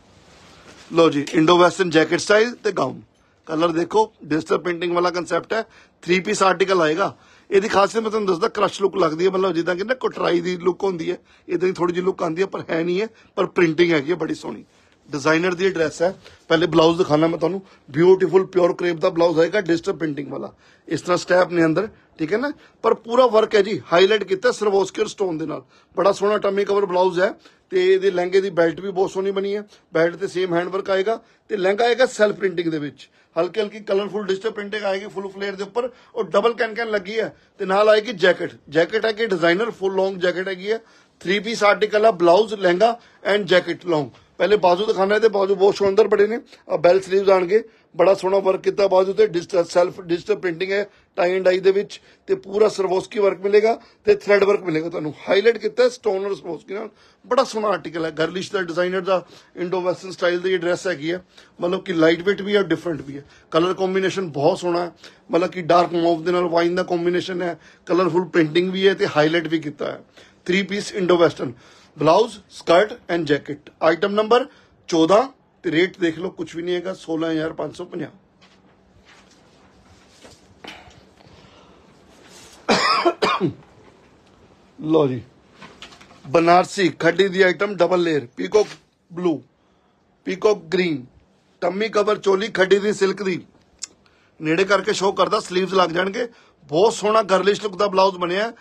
ਲਓ ਜੀ ਇੰਡੋ ਵੈਸਟਰਨ ਜੈਕਟ ਸਟਾਈਲ ਤੇ ਗਾਊਨ ਕਲਰ ਦੇਖੋ ਡਿਜੀਟਲ ਪ੍ਰਿੰਟਿੰਗ ਵਾਲਾ ਕਨਸੈਪਟ ਹੈ। 3 ਪੀਸ ਆਰਟੀਕਲ ਆਏਗਾ। ਇਹਦੀ ਖਾਸੀਅਤ ਮੈਂ ਤੁਹਾਨੂੰ ਦੱਸਦਾ ਕ੍ਰਸ਼ ਲੁੱਕ ਲੱਗਦੀ ਹੈ, ਮਤਲਬ ਜਿੱਦਾਂ ਕਿ ਨਾ ਕੋਟਰਾਈ ਦੀ ਲੁੱਕ ਹੁੰਦੀ ਹੈ ਇਦਾਂ ਦੀ ਥੋੜੀ ਜਿਹੀ ਲੁੱਕ ਆਉਂਦੀ ਹੈ, ਪਰ ਹੈ ਨਹੀਂ ਹੈ, ਪਰ ਪ੍ਰਿੰਟਿੰਗ ਹੈਗੀ ਹੈ, ਬੜੀ ਸੋਹਣੀ। ਡਿਜ਼ਾਈਨਰ ਦੀ ਡਰੈਸ ਹੈ। ਪਹਿਲੇ ਬਲਾਊਜ਼ ਦਿਖਾਣਾ ਮੈਂ ਤੁਹਾਨੂੰ। ਬਿਊਟੀਫੁੱਲ ਪਿਓਰ ਕ੍ਰੇਪ ਦਾ ਬਲਾਊਜ਼ ਆਏਗਾ ਡਿਸਟਰਬ ਪ੍ਰਿੰਟਿੰਗ ਵਾਲਾ। ਇਸ ਤਰ੍ਹਾਂ ਸਟੈਪ ਨੇ ਅੰਦਰ, ਠੀਕ ਹੈ ਨਾ? ਪਰ ਪੂਰਾ ਵਰਕ ਹੈ ਜੀ ਹਾਈਲਾਈਟ ਕੀਤਾ ਸਰਵੋਸਕਰ ਸਟੋਨ ਦੇ ਨਾਲ। ਬੜਾ ਸੋਹਣਾ ਟਮੀ ਕਵਰ ਬਲਾਊਜ਼ ਹੈ ਤੇ ਇਹਦੇ ਲਹਿੰਗੇ ਦੀ ਬੈਲਟ ਵੀ ਬਹੁਤ ਸੋਹਣੀ ਬਣੀ ਹੈ। ਬੈਲਟ ਤੇ ਸੇਮ ਹੈਂਡ ਵਰਕ ਆਏਗਾ ਤੇ ਲਹਿੰਗਾ ਆਏਗਾ ਸੈਲਫ ਪ੍ਰਿੰਟਿੰਗ ਦੇ ਵਿੱਚ। ਹਲਕੇ ਹਲਕੀ ਕਲਰਫੁੱਲ ਡਿਸਟਰਬ ਪ੍ਰਿੰਟਿੰਗ ਆਏਗੀ ਫੁੱਲ ਫਲੇਅਰ ਦੇ ਉੱਪਰ। ਉਹ ਡਬਲ ਕੈਨ ਕੈਨ ਲੱਗੀ ਹੈ ਤੇ ਨਾਲ ਆਏਗੀ ਜੈਕਟ ਜੈਕਟ ਹੈ ਕਿ ਡਿਜ਼ਾਈਨਰ ਫੁੱਲ ਲੌਂਗ ਜੈਕਟ ਹੈਗੀ ਹੈ। 3 ਪੀਸ ਆਰਟੀਕਲ ਹੈ blouse lehenga and jacket long ਪਹਿਲੇ ਬਾਜ਼ੂ ਦਿਖਾਣਾ ਹੈ ਤੇ ਬਾਜ਼ੂ ਬਹੁਤ ਸ਼ਾਨਦਾਰ ਬੜੇ ਨੇ। ਆ ਬੈਲ ਸਲੀਵਸ ਆਣਗੇ। ਬੜਾ ਸੋਹਣਾ ਵਰਕ ਕੀਤਾ ਬਾਜ਼ੂ ਤੇ। ਡਿਜੀਟਲ ਸੈਲਫ ਡਿਜੀਟਲ ਪ੍ਰਿੰਟਿੰਗ ਹੈ ਟਾਈ ਐਂਡ ਡਾਈ ਦੇ ਵਿੱਚ। ਤੇ ਪੂਰਾ ਸਰਵੋਸਕੀ ਵਰਕ ਮਿਲੇਗਾ ਤੇ ਥ੍ਰੈਡ ਵਰਕ ਮਿਲੇਗਾ ਤੁਹਾਨੂੰ। ਹਾਈਲਾਈਟ ਕੀਤਾ ਸਟੋਨ ਸਰਵੋਸਕੀ ਨਾਲ। ਬੜਾ ਸੋਹਣਾ ਆਰਟੀਕਲ ਹੈ। ਗਰਲਿਸ਼ ਦਾ ਡਿਜ਼ਾਈਨਰ ਦਾ ਇੰਡੋ ਵੈਸਟਰਨ ਸਟਾਈਲ ਦੀ ਇਹ ਡਰੈਸ ਹੈਗੀ ਹੈ। ਮਤਲਬ ਕਿ ਲਾਈਟ weight ਵੀ ਹੈ ਡਿਫਰੈਂਟ ਵੀ ਹੈ। ਕਲਰ ਕੰਬੀਨੇਸ਼ਨ ਬਹੁਤ ਸੋਹਣਾ ਹੈ। ਮਤਲਬ ਕਿ ਡਾਰਕ ਮੌਵ ਦੇ ਨਾਲ ਵਾਈਨ ਦਾ ਕੰਬੀਨੇਸ਼ਨ ਹੈ। ਕਲਰਫੁਲ ਪ੍ਰਿੰਟਿੰਗ ਵੀ ਹੈ ਤੇ ਹਾਈਲਾਈਟ ਵੀ ਕੀਤਾ ਹੈ। 3 piece Indo western blouse, skirt and jacket item number 14 ਤੇ ਰੇਟ ਦੇਖ ਲਓ ਕੁਝ ਵੀ ਨਹੀਂ ਹੈਗਾ 16550 ਲਓ ਜੀ, ਬਨਾਰਸੀ, ਖੱਡੀ ਦੀ item double layer peacock blue peacock green tummy cover choli, ਖੱਡੀ ਦੀ ਸਿਲਕ ਦੀ। ਨੇੜੇ ਕਰਕੇ ਸ਼ੋਅ ਕਰਦਾ ਸਲੀਵਸ ਲੱਗ ਜਾਣਗੇ। ਬਹੁਤ ਸੋਹਣਾ ਗਰਲਿਸ਼ ਲੁੱਕ ਦਾ ਬਲਾਊਜ਼ ਬਣਿਆ।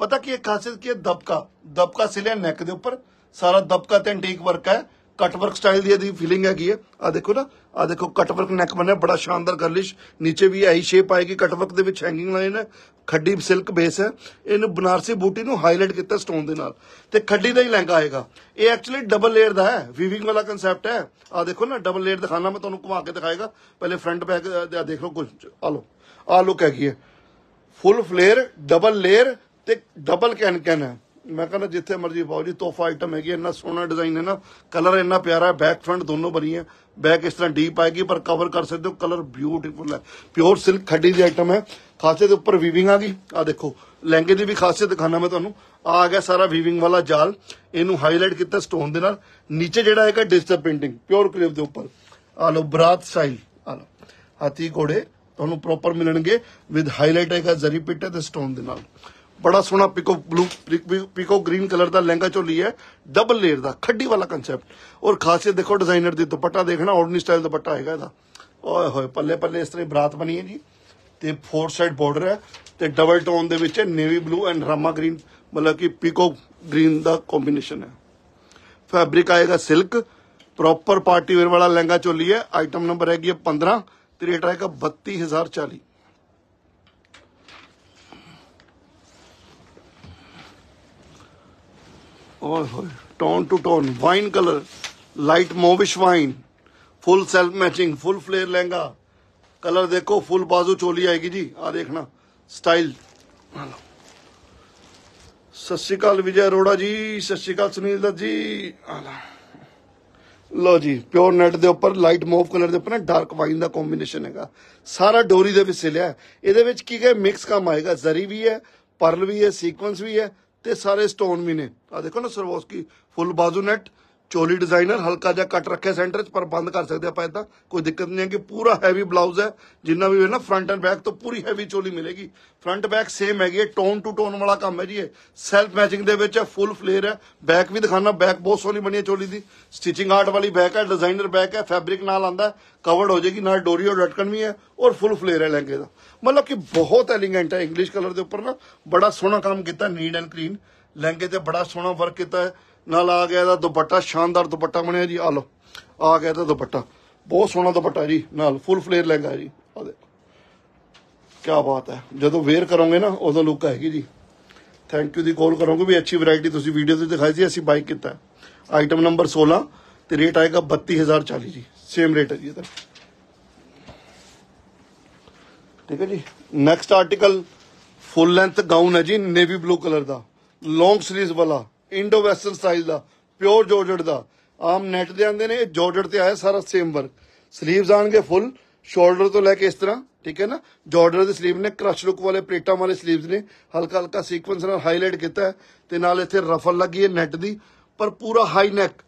ਪਤਾ ਕੀ ਹੈ, ਖਾਸੀਅਤ ਕੀ ਹੈ? ਦਬਕਾ। ਦਬਕਾ ਸਿਲਿਆ ਨੈਕ ਦੇ ਉੱਪਰ। ਸਾਰਾ ਦਬਕਾ ਤੇ ਐਂਟੀਕ ਵਰਕ ਹੈ। ਕਟ ਵਰਕ ਸਟਾਈਲ ਦੀ ਇਹਦੀ ਫੀਲਿੰਗ ਹੈਗੀ ਹੈ। ਆ ਦੇਖੋ ਨਾ ਆ ਦੇਖੋ ਕਟ ਵਰਕ ਨੈਕ ਬਣਿਆ, ਬੜਾ ਸ਼ਾਨਦਾਰ ਗਰਲਿਸ਼ ਨੀਚੇ ਵੀ ਆਈ ਸ਼ੇਪ ਆਏਗੀ ਕਟ ਵਰਕ ਦੇ ਵਿੱਚ ਹੈਂਗਿੰਗ ਲਾਈਨ ਹੈ। ਖੱਡੀ ਸਿਲਕ ਬੇਸ ਹੈ। ਇਹਨੂੰ ਬਨਾਰਸੀ ਬੂਟੀ ਨੂੰ ਹਾਈਲਾਈਟ ਕੀਤਾ ਸਟੋਨ ਦੇ ਨਾਲ। ਤੇ ਖੱਡੀ ਦਾ ਹੀ ਲਹਿੰਗਾ ਆਏਗਾ। ਇਹ ਐਕਚੁਅਲੀ ਡਬਲ ਲੇਅਰ ਦਾ ਹੈ। ਵੀਵਿੰਗ ਵਾਲਾ ਕਨਸੈਪਟ ਹੈ। ਆ ਦੇਖੋ ਨਾ ਡਬਲ ਲੇਅਰ ਦਿਖਾਣਾ, ਮੈਂ ਤੁਹਾਨੂੰ ਘੁਮਾ ਕੇ ਦਿਖਾਏਗਾ। ਪਹਿਲੇ ਫਰੰਟ ਬੈਕ ਦਾ ਦੇਖ ਲਓ ਕੁਝ। ਆ ਲਓ। ਆ ਲੁੱਕ ਹੈਗੀ ਹੈ। ਫੁੱਲ ਫਲੇਅਰ ਡਬਲ ਲੇਅਰ ਤੇ ਡਬਲ ਕੈਨ ਕੈਨ ਹੈ। ਮੈਂ ਕਹਿੰਦਾ ਜਿੱਥੇ ਮਰਜ਼ੀ ਪਾਓ ਜੀ, ਤੋਹਫਾ ਆਈਟਮ ਹੈਗੀ, ਇੰਨਾ ਸੋਹਣਾ ਡਿਜ਼ਾਈਨ ਹੈ ਨਾ ਕਲਰ ਇੰਨਾ ਪਿਆਰਾ ਹੈ ਬੈਕ ਫਰੰਟ ਦੋਨੋਂ ਬਣੀ ਹੈ ਬੈਕ ਇਸ ਤਰ੍ਹਾਂ ਡੀਪ ਆਏਗੀ, ਪਰ ਕਵਰ ਕਰ ਸਕਦੇ ਹੋ ਕਲਰ ਬਿਊਟੀਫੁਲ ਹੈ। ਪਿਓਰ ਸਿਲਕ ਖੱਡੀ ਦੀ ਆਈਟਮ ਹੈ। ਖਾਸੇ ਦੇ ਉੱਪਰ ਵੀਵਿੰਗ ਆ ਗਈ। ਆ ਦੇਖੋ, ਲਹਿੰਗੇ ਦੀ ਵੀ ਖਾਸੀਅਤ ਦਿਖਾਣਾ ਮੈਂ ਤੁਹਾਨੂੰ। ਆ ਗਿਆ ਸਾਰਾ ਵੀਵਿੰਗ ਵਾਲਾ ਜਾਲ। ਇਹਨੂੰ ਹਾਈਲਾਈਟ ਕੀਤਾ ਸਟੋਨ ਦੇ ਨਾਲ। ਨੀਚੇ ਜਿਹੜਾ ਹੈਗਾ ਡਿਜੀਟਲ ਪੇਂਟਿੰਗ ਪਿਓਰ ਕਲੇਵ ਦੇ ਉੱਪਰ। ਆ ਲਓ, ਬਰਾਤ ਸਟਾਈਲ ਆ ਲਓ, ਹਾਥੀ ਘੋੜੇ ਤੁਹਾਨੂੰ ਪ੍ਰੋਪਰ ਮਿਲਣਗੇ ਵਿਦ ਹਾਈਲਾਈਟ ਹੈਗਾ ਜ਼ਰੀ ਪਿੱਟੇ ਤੇ ਸਟੋਨ ਦੇ ਨਾਲ। ਬੜਾ ਸੋਹਣਾ peacock blue, peacock green colour ਦਾ ਲਹਿੰਗਾ ਚੋਲੀ ਹੈ ਡਬਲ ਲੇਅਰ ਦਾ, ਖੱਡੀ ਵਾਲਾ ਕਨਸੈਪਟ ਔਰ ਖਾਸੀਅਤ ਦੇਖੋ ਡਿਜ਼ਾਈਨਰ ਦੀ ਦੁਪੱਟਾ ਦੇਖਣਾ ਆਰਡਨਰੀ ਸਟਾਈਲ ਦੁਪੱਟਾ ਹੈਗਾ ਇਹਦਾ। ਓਏ ਹੋਏ, ਪੱਲੇ ਪੱਲੇ ਇਸ ਤਰ੍ਹਾਂ ਹੀ ਬਰਾਤ ਬਣੀ ਹੈ ਜੀ। ਤੇ ਫੋਰ ਸਾਈਡ ਬਾਰਡਰ ਹੈ, ਤੇ ਡਬਲ ਟੋਨ ਦੇ ਵਿੱਚ ਨੇਵੀ ਬਲੂ ਐਂਡ ਰਾਮਾ ਗ੍ਰੀਨ ਮਤਲਬ ਕਿ ਪੀਕੋ ਗ੍ਰੀਨ ਦਾ ਕੰਬੀਨੇਸ਼ਨ ਹੈ। ਫੈਬਰਿਕ ਆਏਗਾ ਸਿਲਕ ਪ੍ਰੋਪਰ ਪਾਰਟੀ ਵੇਅਰ ਵਾਲਾ ਲਹਿੰਗਾ ਚੋਲੀ ਹੈ ਆਈਟਮ ਨੰਬਰ ਹੈਗੀ ਹੈ 15 ਤੇ ਰੇਟ ਆਏਗਾ 32040 ਓਏ ਹੋਏ tone to tone wine colour light mauvish wine full self matching full flare lehenga colour ਦੇਖੋ ਫੁੱਲ ਬਾਜ਼ੂ ਚੋਲੀ ਆਏਗੀ ਜੀ ਆ ਦੇਖਣਾ ਸਟਾਈਲ ਸਤਿ ਸ਼੍ਰੀ ਅਕਾਲ ਵਿਜੇ ਅਰੋੜਾ ਜੀ ਸਤਿ ਸ਼੍ਰੀ ਅਕਾਲ ਸੁਨੀਲ ਦੱਤ ਜੀ ਲੋ ਜੀ ਪਿਓਰ ਨੈਟ ਦੇ ਉੱਪਰ ਲਾਈਟ ਮੋਵ ਕਲਰ ਦੇ ਉੱਪਰ ਨਾ ਡਾਰਕ ਵਾਈਨ ਦਾ ਕੰਬੀਨੇਸ਼ਨ ਹੈਗਾ ਸਾਰਾ ਡੋਰੀ ਦੇ ਵਿੱਚ ਸਿਲਿਆ ਇਹਦੇ ਵਿੱਚ ਕੀ ਹੈ ਮਿਕਸ ਕੰਮ ਆਏਗਾ ਜ਼ਰੀ ਵੀ ਹੈ ਪਰਲ ਵੀ ਹੈ ਸੀਕੁਐਂਸ ਵੀ ਹੈ ਤੇ ਸਾਰੇ ਸਟੋਨ ਵੀ ਨੇ। ਆ ਦੇਖੋ ਨਾ ਸਰਵੋਸਕੀ ਫੁੱਲ ਬਾਜ਼ੂ ਨੈਟ ਚੋਲੀ ਡਿਜ਼ਾਈਨਰ ਹਲਕਾ ਜਿਹਾ ਕੱਟ ਰੱਖਿਆ ਸੈਂਟਰ 'ਚ, ਪਰ ਬੰਦ ਕਰ ਸਕਦੇ ਆਪਾਂ ਇਦਾਂ ਕੋਈ ਦਿੱਕਤ ਨਹੀਂ ਹੈ ਕਿ ਪੂਰਾ ਹੈਵੀ ਬਲਾਊਜ਼ ਹੈ, ਜਿੰਨਾ ਵੀ ਹੋਵੇ ਨਾ ਫਰੰਟ ਐਂਡ ਬੈਕ ਤੋਂ ਪੂਰੀ ਹੈਵੀ ਚੋਲੀ ਮਿਲੇਗੀ। ਫਰੰਟ ਬੈਕ ਸੇਮ ਹੈਗੀ ਹੈ ਟੋਨ ਟੂ ਟੋਨ ਵਾਲਾ ਕੰਮ ਹੈ ਜੀ ਇਹ। ਸੈਲਫ ਮੈਚਿੰਗ ਦੇ ਵਿੱਚ ਹੈ ਫੁੱਲ ਫਲੇਅਰ ਹੈ। ਬੈਕ ਵੀ ਦਿਖਾਣਾ ਬੈਕ ਬਹੁਤ ਸੋਹਣੀ ਬਣੀ ਹੈ ਚੋਲੀ ਦੀ। ਸਟਿਚਿੰਗ ਆਰਟ ਵਾਲੀ ਬੈਕ ਹੈ ਡਿਜ਼ਾਈਨਰ ਬੈਕ ਹੈ ਫੈਬਰਿਕ ਨਾਲ ਆਂਦਾ ਕਵਰਡ ਹੋ ਜਾਏਗੀ, ਨਾਲ ਡੋਰੀ ਔਰ ਲਟਕਣ ਵੀ ਹੈ ਔਰ ਫੁੱਲ ਫਲੇਅਰ ਹੈ ਲਹਿੰਗੇ ਦਾ। ਮਤਲਬ ਕਿ ਬਹੁਤ ਐਲੀਗੈਂਟ ਹੈ ਇੰਗਲਿਸ਼ ਕਲਰ ਦੇ ਉੱਪਰ ਨਾ। ਬੜਾ ਸੋਹਣਾ ਕੰਮ ਕੀਤਾ ਨੀਡ ਐਂਡ ਕਲੀਨ ਲਹਿੰਗੇ ਤੇ ਬੜਾ ਸੋਹਣਾ ਵਰਕ ਕੀਤਾ ਹੈ। ਨਾਲ ਆ ਗਿਆ ਇਹਦਾ ਦੁਪੱਟਾ, ਸ਼ਾਨਦਾਰ ਦੁਪੱਟਾ ਬਣਿਆ ਜੀ ਆ ਲਓ। ਆ ਗਿਆ ਇਹਦਾ ਦੁਪੱਟਾ। ਬਹੁਤ ਸੋਹਣਾ ਦੁਪੱਟਾ ਜੀ, ਨਾਲ ਫੁੱਲ ਫਲੇਅਰ ਲਹਿੰਗਾ ਹੈ ਜੀ ਆ ਦੇਖੋ। ਕੀ ਬਾਤ ਹੈ। ਜਦੋਂ ਵੇਅਰ ਕਰੋਗੇ ਨਾ, ਉਦੋਂ ਲੁੱਕ ਆਏਗੀ ਜੀ। ਥੈਂਕ ਯੂ ਦੀ ਕਾਲ ਕਰੋਗੇ ਵੀ ਅੱਛੀ ਵੈਰਾਈਟੀ ਤੁਸੀਂ ਵੀਡੀਓ ਤੇ ਦਿਖਾਈ ਸੀ, ਅਸੀਂ ਬਾਈ ਕੀਤਾ। ਆਈਟਮ ਨੰਬਰ 16 ਤੇ ਰੇਟ ਆਏਗਾ 32040 ਜੀ। ਸੇਮ ਰੇਟ ਹੈ ਜੀ ਇਹਦਾ। ਠੀਕ ਹੈ ਜੀ। Next article full length gown ਹੈ ਜੀ ਨੇਵੀ ਬਲੂ ਕਲਰ ਦਾ। ਲੌਂਗ ਸਲੀਵਸ ਵਾਲਾ। ਇੰਡੋ ਵੈਸਟਰਨ ਸਟਾਈਲ ਦਾ ਪਿਓਰ ਜਾਰਜਟ ਦਾ। ਆਮ ਨੈਟ ਦੇ ਆਂਦੇ ਨੇ, ਇਹ ਜਾਰਜਟ ਤੇ ਆਇਆ ਸਾਰਾ ਸੇਮ ਵਰਕ ਸਲੀਵਸ ਆਣਗੇ ਫੁੱਲ ਸ਼ੋਲਡਰ ਤੋਂ ਲੈ ਕੇ ਇਸ ਤਰ੍ਹਾਂ, ਠੀਕ ਹੈ ਨਾ? ਜਾਰਜਟ ਦੇ ਸਲੀਵ ਨੇ ਕ੍ਰਸ਼ ਲੁੱਕ ਵਾਲੇ ਪਲੇਟਾਂ ਵਾਲੇ ਸਲੀਵਸ ਨੇ। ਹਲਕਾ ਹਲਕਾ ਸੀਕੁਐਂਸ ਨਾਲ ਹਾਈਲਾਈਟ ਕੀਤਾ ਹੈ, ਤੇ ਨਾਲ ਇੱਥੇ ਰਫਲ ਲੱਗੀ ਹੈ ਨੈਟ ਦੀ, ਪਰ ਪੂਰਾ ਹਾਈ ਨੈਕ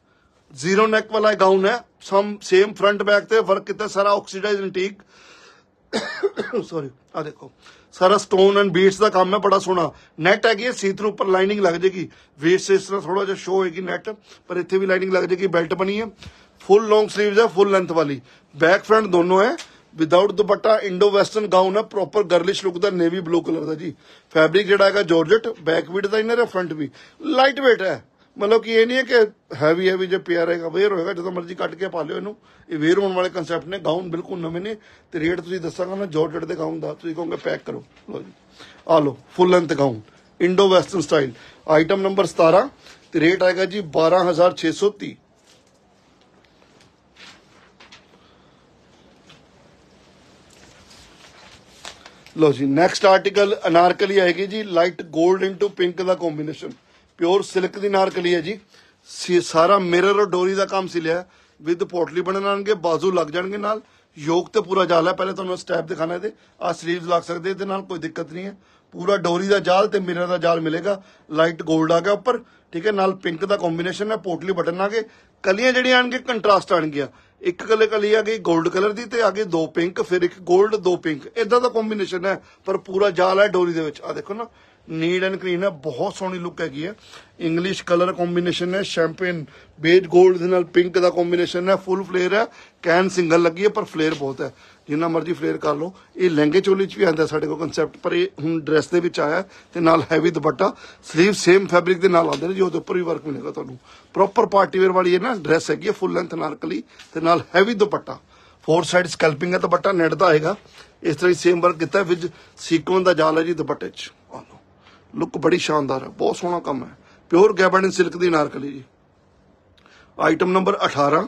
ਜ਼ੀਰੋ ਨੈਕ ਵਾਲਾ ਗਾਊਨ ਹੈ ਸਮ ਸੇਮ ਫਰੰਟ ਬੈਕ ਤੇ ਵਰਕ ਕੀਤਾ, ਸਾਰਾ ਆਕਸੀਡਾਈਜ਼ ਐਂਟੀਕ ਸੌਰੀ ਆ ਦੇਖੋ। ਸਾਰਾ ਸਟੋਨ ਐਂਡ ਬੀਟਸ ਦਾ ਕੰਮ ਹੈ, ਬੜਾ ਸੋਹਣਾ। ਨੈਟ ਹੈਗੀ ਹੈ ਸੀਥਰੂ ਉੱਪਰ ਲਾਈਨਿੰਗ ਲੱਗ ਜੇਗੀ। ਵੇਸਟ ਇਸ ਤਰ੍ਹਾਂ ਥੋੜਾ ਜਿਹਾ ਸ਼ੋ ਹੋਏਗੀ ਨੈਟ ਪਰ ਇੱਥੇ ਵੀ ਲਾਈਨਿੰਗ ਲੱਗ ਜੇਗੀ ਬੈਲਟ ਬਣੀ ਹੈ। ਫੁੱਲ ਲੌਂਗ ਸਲੀਵਸ ਹੈ ਫੁੱਲ ਲੈਂਥ ਵਾਲੀ। ਬੈਕ ਫਰੰਟ ਦੋਨੋਂ ਹੈ। Without dupatta Indo western gown ਹੈ ਪ੍ਰੋਪਰ ਗਰਲਿਸ਼ ਲੁੱਕ ਦਾ ਨੇਵੀ ਬਲੂ ਕਲਰ ਦਾ ਜੀ। ਫੈਬਰਿਕ ਜਿਹੜਾ ਹੈਗਾ ਜਾਰਜਟ ਬੈਕ ਵੀ ਡਿਜ਼ਾਈਨਰ ਹੈ ਫਰੰਟ ਵੀ। ਲਾਈਟ weight ਹੈ। ਮਤਲਬ ਕਿ ਇਹ ਨਹੀਂ ਹੈ ਕਿ ਹੈਵੀ ਹੈਵੀ ਜੇ ਪਿਆ ਰਹੇਗਾ ਵੇਅਰ ਹੋਏਗਾ, ਜਦੋਂ ਮਰਜ਼ੀ ਕੱਟ ਕੇ ਪਾ ਲਿਓ ਇਹਨੂੰ। ਇਹ ਵੇਅਰ ਹੋਣ ਵਾਲੇ ਕਨਸੈਪਟ ਨੇ ਗਾਊਨ ਬਿਲਕੁਲ ਨਵੇਂ ਨੇ ਤੇ ਰੇਟ ਤੁਸੀਂ ਦੱਸਾਂਗਾ ਨਾ ਜਾਰਜਟ ਦੇ ਗਾਊਨ ਦਾ, ਤੁਸੀਂ ਕਹੋਗੇ ਪੈਕ ਕਰੋ। ਲਓ ਜੀ। ਆ ਲਓ full length gown Indo western style item number 17 ਤੇ ਰੇਟ ਆਏਗਾ ਜੀ 12630 ਲੋ ਜੀ ਨੈਕਸਟ ਆਰਟੀਕਲ ਅਨਾਰਕਲੀ ਆਏਗੀ ਜੀ ਲਾਈਟ 골ਡ ਇਨਟੂ ਪਿੰਕ ਦਾ ਕੰਬੀਨੇਸ਼ਨ ਪਿਓਰ ਸਿਲਕ ਦੀ ਨਾਰਕਲੀ ਹੈ ਜੀ। ਸਾਰਾ ਮਿਰਰ ਔਰ ਡੋਰੀ ਦਾ ਕੰਮ ਸੀ ਲਿਆ। ਵਿਦ ਪੋਟਲੀ ਬਣਨਣਗੇ ਬਾਜ਼ੂ ਲੱਗ ਜਾਣਗੇ ਨਾਲ। ਯੋਗ ਤੇ ਪੂਰਾ ਜਾਲ ਹੈ। ਪਹਿਲੇ ਤੁਹਾਨੂੰ ਸਟੈਪ ਦਿਖਾਣਾ ਇਹਦੇ। ਆ ਸਲੀਵਸ ਲੱਗ ਸਕਦੇ, ਇਹਦੇ ਨਾਲ ਕੋਈ ਦਿੱਕਤ ਨਹੀਂ ਹੈ। ਪੂਰਾ ਡੋਰੀ ਦਾ ਜਾਲ ਤੇ ਮਿਰਰ ਦਾ ਜਾਲ ਮਿਲੇਗਾ। ਲਾਈਟ 골ਡ ਆ ਗਿਆ ਉੱਪਰ। ਠੀਕ ਹੈ, ਨਾਲ ਪਿੰਕ ਦਾ ਕੰਬੀਨੇਸ਼ਨ ਹੈ। ਪੋਟਲੀ ਬਟਨ ਆ ਗਏ। ਕਲੀਆਂ ਜਿਹੜੀਆਂ ਆਣਗੇ, ਕੰਟਰਾਸਟ ਆਣਗੀਆਂ। ਇੱਕ ਕਲੇ ਕਲੀ ਆ ਗਈ 골ਡ ਕਲਰ ਦੀ ਤੇ ਆ ਗਈ ਦੋ ਪਿੰਕ, ਫਿਰ ਇੱਕ 골ਡ ਦੋ ਪਿੰਕ। ਇਦਾਂ ਦਾ ਕੰਬੀਨੇਸ਼ਨ ਹੈ। ਪਰ ਪੂਰਾ ਜਾਲ ਹੈ ਡੋਰੀ ਦੇ ਵਿੱਚ। ਆ ਦੇਖੋ ਨਾ। ਨੀਡ ਐਂਡ ਕਲੀਨ ਹੈ, ਬਹੁਤ ਸੋਹਣੀ ਲੁੱਕ ਹੈਗੀ ਹੈ। ਇੰਗਲਿਸ਼ ਕਲਰ ਕੰਬੀਨੇਸ਼ਨ ਹੈ ਸ਼ੈਂਪੇਨ ਬੇਜ 골ਡ ਦੇ ਨਾਲ ਪਿੰਕ ਦਾ ਕੰਬੀਨੇਸ਼ਨ ਹੈ ਫੁੱਲ ਫਲੇਅਰ ਹੈ ਕੈਨ ਸਿੰਗਲ ਲੱਗੀ ਹੈ, ਪਰ ਫਲੇਅਰ ਬਹੁਤ ਹੈ। ਜਿੰਨਾ ਮਰਜ਼ੀ ਫਲੇਅਰ ਕਰ ਲਓ। ਇਹ ਲਹਿੰਗੇ ਚੋਲੀ ਚ ਵੀ ਆਂਦਾ ਸਾਡੇ ਕੋਲ ਕਨਸੈਪਟ ਪਰ ਇਹ ਹੁਣ ਡਰੈਸ ਦੇ ਵਿੱਚ ਆਇਆ ਤੇ ਨਾਲ heavy dupatta. Sleeve same fabric ਦੇ ਨਾਲ ਆਉਂਦੇ ਨੇ, ਜੀ ਉਹਦੇ ਉੱਪਰ ਵੀ ਵਰਕ ਮਿਲੇਗਾ ਤੁਹਾਨੂੰ। ਪ੍ਰੋਪਰ ਪਾਰਟੀ ਵੇਅਰ ਵਾਲੀ ਇਹ ਨਾ ਡਰੈਸ ਹੈਗੀ ਹੈ ਫੁੱਲ ਲੈਂਥ ਨਾਰਕਲੀ ਤੇ ਨਾਲ heavy dupatta. Four side scalloping ਹੈ ਦੁਪੱਟਾ ਨੈਟ ਦਾ ਆਏਗਾ। ਇਸ ਤਰ੍ਹਾਂ ਹੀ ਸੇਮ ਵਰਕ ਕੀਤਾ ਵਿਦ ਸੀਕੁਐਂਸ ਦਾ ਜਾਲ ਹੈ ਜੀ ਦੁਪੱਟੇ 'ਚ। ਲੁੱਕ ਬੜੀ ਸ਼ਾਨਦਾਰ ਹੈ, ਬਹੁਤ ਸੋਹਣਾ ਕੰਮ ਹੈ। ਪਿਓਰ ਗੈਬਨ ਸਿਲਕ ਦੀ ਨਾਰਕਲੀ ਜੀ। ਆਈਟਮ ਨੰਬਰ 18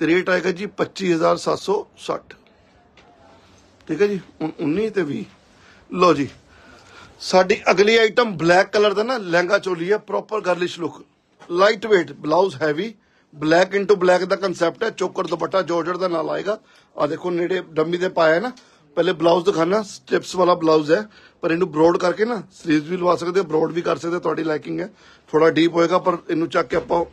ਤੇ ਰੇਟ ਆਏਗਾ ਜੀ 25760 ਠੀਕ ਹੈ ਜੀ, ਹੁਣ 19 ਤੇ 20 ਲਓ ਜੀ, ਸਾਡੀ ਅਗਲੀ ਆਈਟਮ ਬਲੈਕ ਕਲਰ ਦਾ ਨਾ ਲਹਿੰਗਾ ਚੋਲੀ ਹੈ proper girlish look light weight blouse heavy black into black ਦਾ ਕਨਸੈਪਟ ਹੈ, ਚੋਕਰ ਦੁਪੱਟਾ ਜੋਰਜਟ ਦਾ ਨਾਲ ਆਏਗਾ। ਆ ਦੇਖੋ ਨੇੜੇ ਡੰਮੀ ਦੇ ਪਾਇਆ ਹੈ ਨਾ, ਪਹਿਲੇ ਬਲਾਊਜ਼ ਦਿਖਾਣਾ ਸਟਿਪਸ ਵਾਲਾ ਬਲਾਊਜ਼ ਹੈ। ਪਰ ਇਹਨੂੰ ਬਰੋਡ ਕਰਕੇ ਨਾ ਸਲੀਵਸ ਵੀ ਲਵਾ ਸਕਦੇ ਹੋ ਬਰੋਡ ਵੀ ਕਰ ਸਕਦੇ ਹੋ ਤੁਹਾਡੀ ਲਾਈਕਿੰਗ ਹੈ। ਥੋੜਾ ਡੀਪ ਹੋਏਗਾ ਪਰ ਇਹਨੂੰ ਚੱਕ ਕੇ ਆਪਾਂ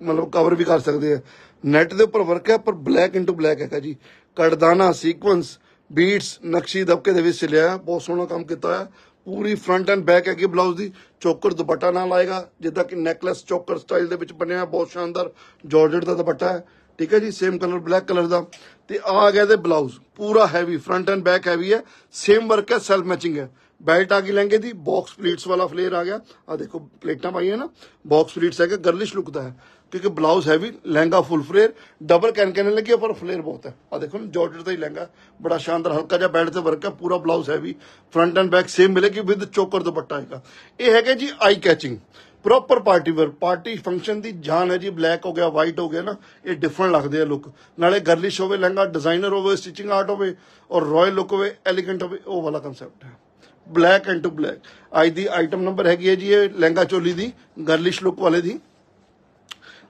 ਮਤਲਬ ਕਵਰ ਵੀ ਕਰ ਸਕਦੇ ਆ। ਨੈਟ ਦੇ ਉੱਪਰ ਵਰਕ ਹੈ ਪਰ ਬਲੈਕ ਇਨਟੂ ਬਲੈਕ ਹੈਗਾ ਜੀ। ਕੜਦਾਨਾ ਸੀਕੁਐਂਸ ਬੀਟਸ ਨਕਸ਼ੀ ਦਬਕੇ ਦੇ ਵਿੱਚ ਸਿਲਿਆ ਹੈ ਬਹੁਤ ਸੋਹਣਾ ਕੰਮ ਕੀਤਾ ਹੋਇਆ। ਪੂਰੀ ਫਰੰਟ ਐਂਡ ਬੈਕ ਹੈਗੀ ਬਲਾਊਜ਼ ਦੀ। ਚੋਕਰ ਦੁਪੱਟਾ ਨਾਲ ਆਏਗਾ ਜਿੱਦਾਂ ਕਿ ਨੈਕਲੈਸ ਚੋਕਰ ਸਟਾਈਲ ਦੇ ਵਿੱਚ ਬਣਿਆ ਹੈ, ਬਹੁਤ ਸ਼ਾਨਦਾਰ ਜਾਰਜਟ ਦਾ ਦੁਪੱਟਾ ਹੈ। ਠੀਕ ਹੈ ਜੀ ਸੇਮ ਕਲਰ ਬਲੈਕ ਕਲਰ ਦਾ। ਤੇ ਆ ਗਿਆ ਤੇ ਬਲਾਊਜ਼ ਪੂਰਾ heavy front and back heavy ਹੈ। ਸੇਮ ਵਰਕ ਹੈ ਸੈਲਫ ਮੈਚਿੰਗ ਹੈ। ਬੈਲਟ ਆ ਗਈ ਲਹਿੰਗੇ ਦੀ ਬਾਕਸ ਪਲੀਟਸ ਵਾਲਾ ਫਲੇਅਰ ਆ ਗਿਆ। ਆ ਦੇਖੋ, ਪਲੇਟਾਂ ਪਾਈਆਂ ਨਾ ਬਾਕਸ ਪਲੀਟਸ ਹੈਗਾ ਗਰਲਿਸ਼ ਲੁੱਕ ਦਾ ਹੈ। ਕਿਉਂਕਿ blouse heavy lehenga full flare double can can ਲੱਗੀ ਪਰ ਫਲੇਅਰ ਬਹੁਤ ਹੈ। ਆ ਦੇਖੋ, ਜਾਰਜਟ ਦਾ ਹੀ ਲਹਿੰਗਾ, ਬੜਾ ਸ਼ਾਨਦਾਰ, ਹਲਕਾ ਜਿਹਾ ਬੈਲਟ ਤੇ ਵਰਕ ਹੈ, ਪੂਰਾ blouse heavy front and back same ਮਿਲੇਗੀ ਵਿਦ ਚੋਕਰ ਦੁਪੱਟਾ ਹੈਗਾ ਇਹ ਹੈਗਾ ਜੀ eye catching proper party wear party function ਦੀ ਜਾਨ ਹੈ ਜੀ ਬਲੈਕ ਹੋ ਗਿਆ ਵਾਈਟ ਹੋ ਗਿਆ ਨਾ ਇਹ ਡਿਫਰੈਂਟ ਲੱਗਦੇ ਆ ਲੁੱਕ ਨਾਲੇ ਗਰਲਿਸ਼ ਹੋਵੇ ਲਹਿੰਗਾ ਡਿਜ਼ਾਈਨਰ ਹੋਵੇ ਸਟਿਚਿੰਗ ਆਰਟ ਹੋਵੇ ਔਰ ਰਾਇਲ ਲੁੱਕ ਹੋਵੇ ਐਲੀਗੈਂਟ ਹੋਵੇ ਉਹ ਵਾਲਾ ਕਨਸੈਪਟ ਹੈ। ਬਲੈਕ ਐਂਡ ਟੂ ਬਲੈਕ ਅੱਜ ਦੀ ਆਈਟਮ ਨੰਬਰ ਹੈਗੀ ਹੈ ਜੀ ਇਹ ਲਹਿੰਗਾ ਚੋਲੀ ਦੀ ਗਰਲਿਸ਼ ਲੁੱਕ ਵਾਲੇ ਦੀ।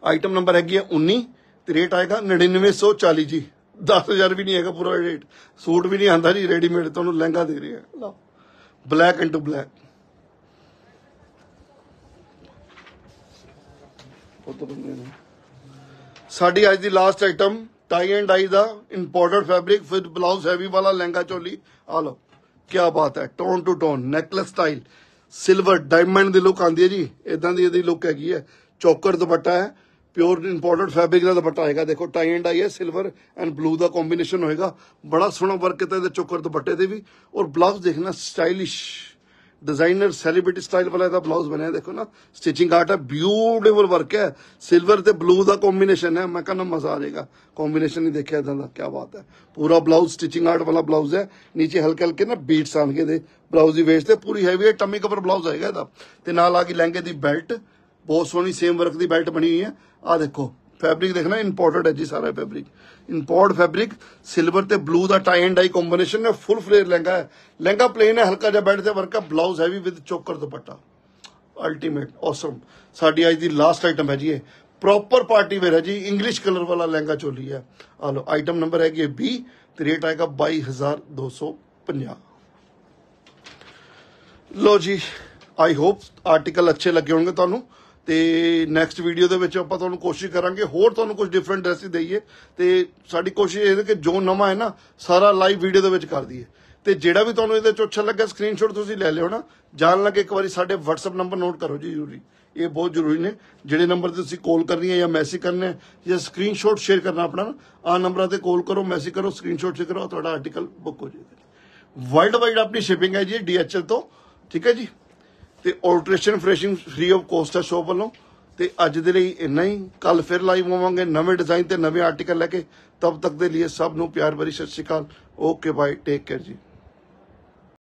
ਆਈਟਮ ਨੰਬਰ ਹੈਗੀ ਹੈ 19 ਤੇ ਰੇਟ ਆਏਗਾ 9940 ਜੀ। 10000 ਵੀ ਨਹੀਂ ਹੈਗਾ ਪੂਰਾ ਰੇਟ ਸੂਟ ਵੀ ਨਹੀਂ ਆਂਦਾ ਜੀ ਰੈਡੀਮੇਡ ਤੁਹਾਨੂੰ ਲਹਿੰਗਾ ਦੇ ਰਹੇ। ਲਓ। ਬਲੈਕ ਐਂਡ ਟੂ ਬਲੈਕ ਸਾਡੀ ਅੱਜ ਦੀ last item tie and dye the imported fabric with blouse heavy ਵਾਲਾ ਲਹਿੰਗਾ ਚੋਲੀ ਆ ਲਓ ਕੀ ਬਾਤ ਹੈ tone to tone necklace style silver diamond the look ਆਂਦੀ ਹੈ ਜੀ ਇਦਾਂ ਦੀ ਇਹਦੀ ਲੁੱਕ ਹੈਗੀ ਹੈ। ਚੌਕਰ ਦੁਪੱਟਾ ਹੈ ਪਿਓਰ ਇੰਪੋਰਟਡ ਫੈਬਰਿਕ ਦਾ ਦੁਪੱਟਾ ਆਏਗਾ ਦੇਖੋ ਟਾਈ ਐਂਡ ਆਈ ਹੈ ਸਿਲਵਰ ਐਂਡ ਬਲੂ ਦਾ ਕੰਬੀਨੇਸ਼ਨ ਹੋਏਗਾ। ਬੜਾ ਸੋਹਣਾ ਵਰਕ ਕੀਤਾ ਇਹਦੇ ਚੌਕਰ ਦੁਪੱਟੇ ਤੇ ਵੀ। ਔਰ ਬਲਾਊਜ਼ ਦੇਖਣਾ ਸਟਾਈਲਿਸ਼ ਡਿਜ਼ਾਈਨਰ ਸੈਲੀਬ੍ਰਿਟੀ ਸਟਾਈਲ ਵਾਲਾ ਇਹਦਾ ਬਲਾਊਜ਼ ਬਣਿਆ, ਦੇਖੋ ਨਾ ਸਟਿਚਿੰਗ ਆਰਟ ਹੈ ਬਿਊਟੀਫੁਲ ਵਰਕ ਹੈ ਸਿਲਵਰ ਤੇ ਬਲੂ ਦਾ ਕੰਬੀਨੇਸ਼ਨ ਹੈ, ਮੈਂ ਕਹਿੰਦਾ ਮਜ਼ਾ ਆ ਜਾਏਗਾ। ਕੰਬੀਨੇਸ਼ਨ ਨਹੀਂ ਦੇਖਿਆ ਇਦਾਂ ਦਾ ਕੀ ਬਾਤ ਹੈ। ਪੂਰਾ ਬਲਾਊਜ਼ ਸਟਿਚਿੰਗ ਆਰਟ ਵਾਲਾ ਬਲਾਊਜ਼ ਹੈ, ਨੀਚੇ ਹਲਕੇ ਹਲਕੇ ਨਾ ਬੀਟਸ ਆਣਗੇ ਦੇ ਬਲਾਊਜ਼ ਦੀ ਵੇਸਟ ਤੇ ਪੂਰੀ ਹੈਵੀ ਹੈ ਟਮੀ ਕਵਰ ਬਲਾਊਜ਼ ਆਏਗਾ ਇਹਦਾ। ਤੇ ਨਾਲ ਆ ਗਈ ਲਹਿੰਗੇ ਦੀ ਬੈਲਟ ਬਹੁਤ ਸੋਹਣੀ ਸੇਮ ਵਰਕ ਦੀ ਬੈਲਟ ਬਣੀ ਹੋਈ ਹੈ। ਆ ਦੇਖੋ ਫੈਬਰਿਕ ਦੇਖਣਾ ਇੰਪੋਰਟਡ ਹੈ ਜੀ ਸਾਰਾ ਫੈਬਰਿਕ ਇੰਪੋਰਟ ਫੈਬਰਿਕ ਸਿਲਵਰ ਤੇ ਬਲੂ ਦਾ ਟਾਈ ਐਂਡ ਡਾਈ ਕੰਬੀਨੇਸ਼ਨ ਹੈ ਫੁੱਲ ਫਲੇਅਰ ਲਹਿੰਗਾ ਹੈ। ਲਹਿੰਗਾ ਪਲੇਨ ਹੈ, ਹਲਕਾ ਜਿਹਾ ਬੈਲਟ ਤੇ ਵਰਕ ਹੈ blouse heavy with choker dupatta. Ultimate awesome ਸਾਡੀ ਅੱਜ ਦੀ ਲਾਸਟ ਆਈਟਮ ਹੈ ਜੀ ਇਹ। ਪ੍ਰੋਪਰ ਪਾਰਟੀ ਵੇਅਰ ਹੈ ਜੀ ਇੰਗਲਿਸ਼ ਕਲਰ ਵਾਲਾ ਲਹਿੰਗਾ ਚੋਲੀ ਹੈ। ਆ ਲਓ ਆਈਟਮ ਨੰਬਰ ਹੈਗੀ ਹੈ 20 ਤੇ ਰੇਟ ਆਏਗਾ 22250 ਲੋ ਜੀ ਆਈ ਹੋਪ ਆਰਟੀਕਲ ਅੱਛੇ ਲੱਗੇ ਹੋਣਗੇ ਤੁਹਾਨੂੰ। ਤੇ ਨੈਕਸਟ ਵੀਡੀਓ ਦੇ ਵਿੱਚ ਆਪਾਂ ਤੁਹਾਨੂੰ ਕੋਸ਼ਿਸ਼ ਕਰਾਂਗੇ, ਹੋਰ ਤੁਹਾਨੂੰ ਕੁਝ ਡਿਫਰੈਂਟ ਡਰੈਸਿਸ ਦਈਏ। ਤੇ ਸਾਡੀ ਕੋਸ਼ਿਸ਼ ਇਹ ਹੈ ਕਿ ਜੋ ਨਵਾਂ ਹੈ ਨਾ, ਸਾਰਾ ਲਾਈਵ ਵੀਡੀਓ ਦੇ ਵਿੱਚ ਕਰ ਦਈਏ। ਤੇ ਜਿਹੜਾ ਵੀ ਤੁਹਾਨੂੰ ਇਹਦੇ ਚੋਂ ਅੱਛਾ ਲੱਗਾ ਸਕਰੀਨਸ਼ਾਟ ਤੁਸੀਂ ਲੈ ਲਿਓ ਨਾ। ਜਾਣ ਲੱਗੇ ਇੱਕ ਵਾਰੀ ਸਾਡੇ WhatsApp ਨੰਬਰ ਨੋਟ ਕਰੋ ਜੀ ਜ਼ਰੂਰੀ। ਇਹ ਬਹੁਤ ਜ਼ਰੂਰੀ ਨੇ। ਜਿਹੜੇ ਨੰਬਰ ਤੇ ਤੁਸੀਂ ਕਾਲ ਕਰਨੀ ਹੈ ਜਾਂ ਮੈਸੇਜ ਕਰਨਾ ਹੈ, ਜਾਂ ਸਕਰੀਨਸ਼ਾਟ ਸ਼ੇਅਰ ਕਰਨਾ ਆਪਣਾ ਆ ਨੰਬਰਾਂ ਤੇ ਕਾਲ ਕਰੋ ਮੈਸੇਜ ਕਰੋ ਸਕਰੀਨਸ਼ਾਟ ਸ਼ੇਅਰ ਕਰੋ ਤੁਹਾਡਾ ਆਰਟੀਕਲ ਬੁੱਕ ਹੋ ਜਾਏਗਾ ਵਰਲਡ ਵਾਈਡ ਆਪਣੀ ਸ਼ਿਪਿੰਗ ਹੈ ਜੀ DHL ਤੋਂ। ਠੀਕ ਹੈ ਜੀ? ਤੇ ਆਲਟਰੇਸ਼ਨ ਫਰੈਸ਼ਿੰਗ ਫ੍ਰੀ ਆਫ ਕੋਸਟ ਹੈ ਸ਼ੋਪ ਵੱਲੋਂ। ਤੇ ਅੱਜ ਦੇ ਲਈ ਇੰਨਾ ਹੀ। ਕੱਲ ਫਿਰ ਲਾਈਵ ਹੋਵਾਂਗੇ ਨਵੇਂ ਡਿਜ਼ਾਈਨ ਤੇ ਨਵੇਂ ਆਰਟੀਕਲ ਲੈ ਕੇ। ਤਬ ਤੱਕ ਦੇ ਲਈ ਸਭ ਨੂੰ ਪਿਆਰ ਭਰੀ ਸਤਿ ਸ਼੍ਰੀ ਅਕਾਲ। ਓਕੇ ਬਾਈ ਟੇਕ ਕੇਅਰ ਜੀ।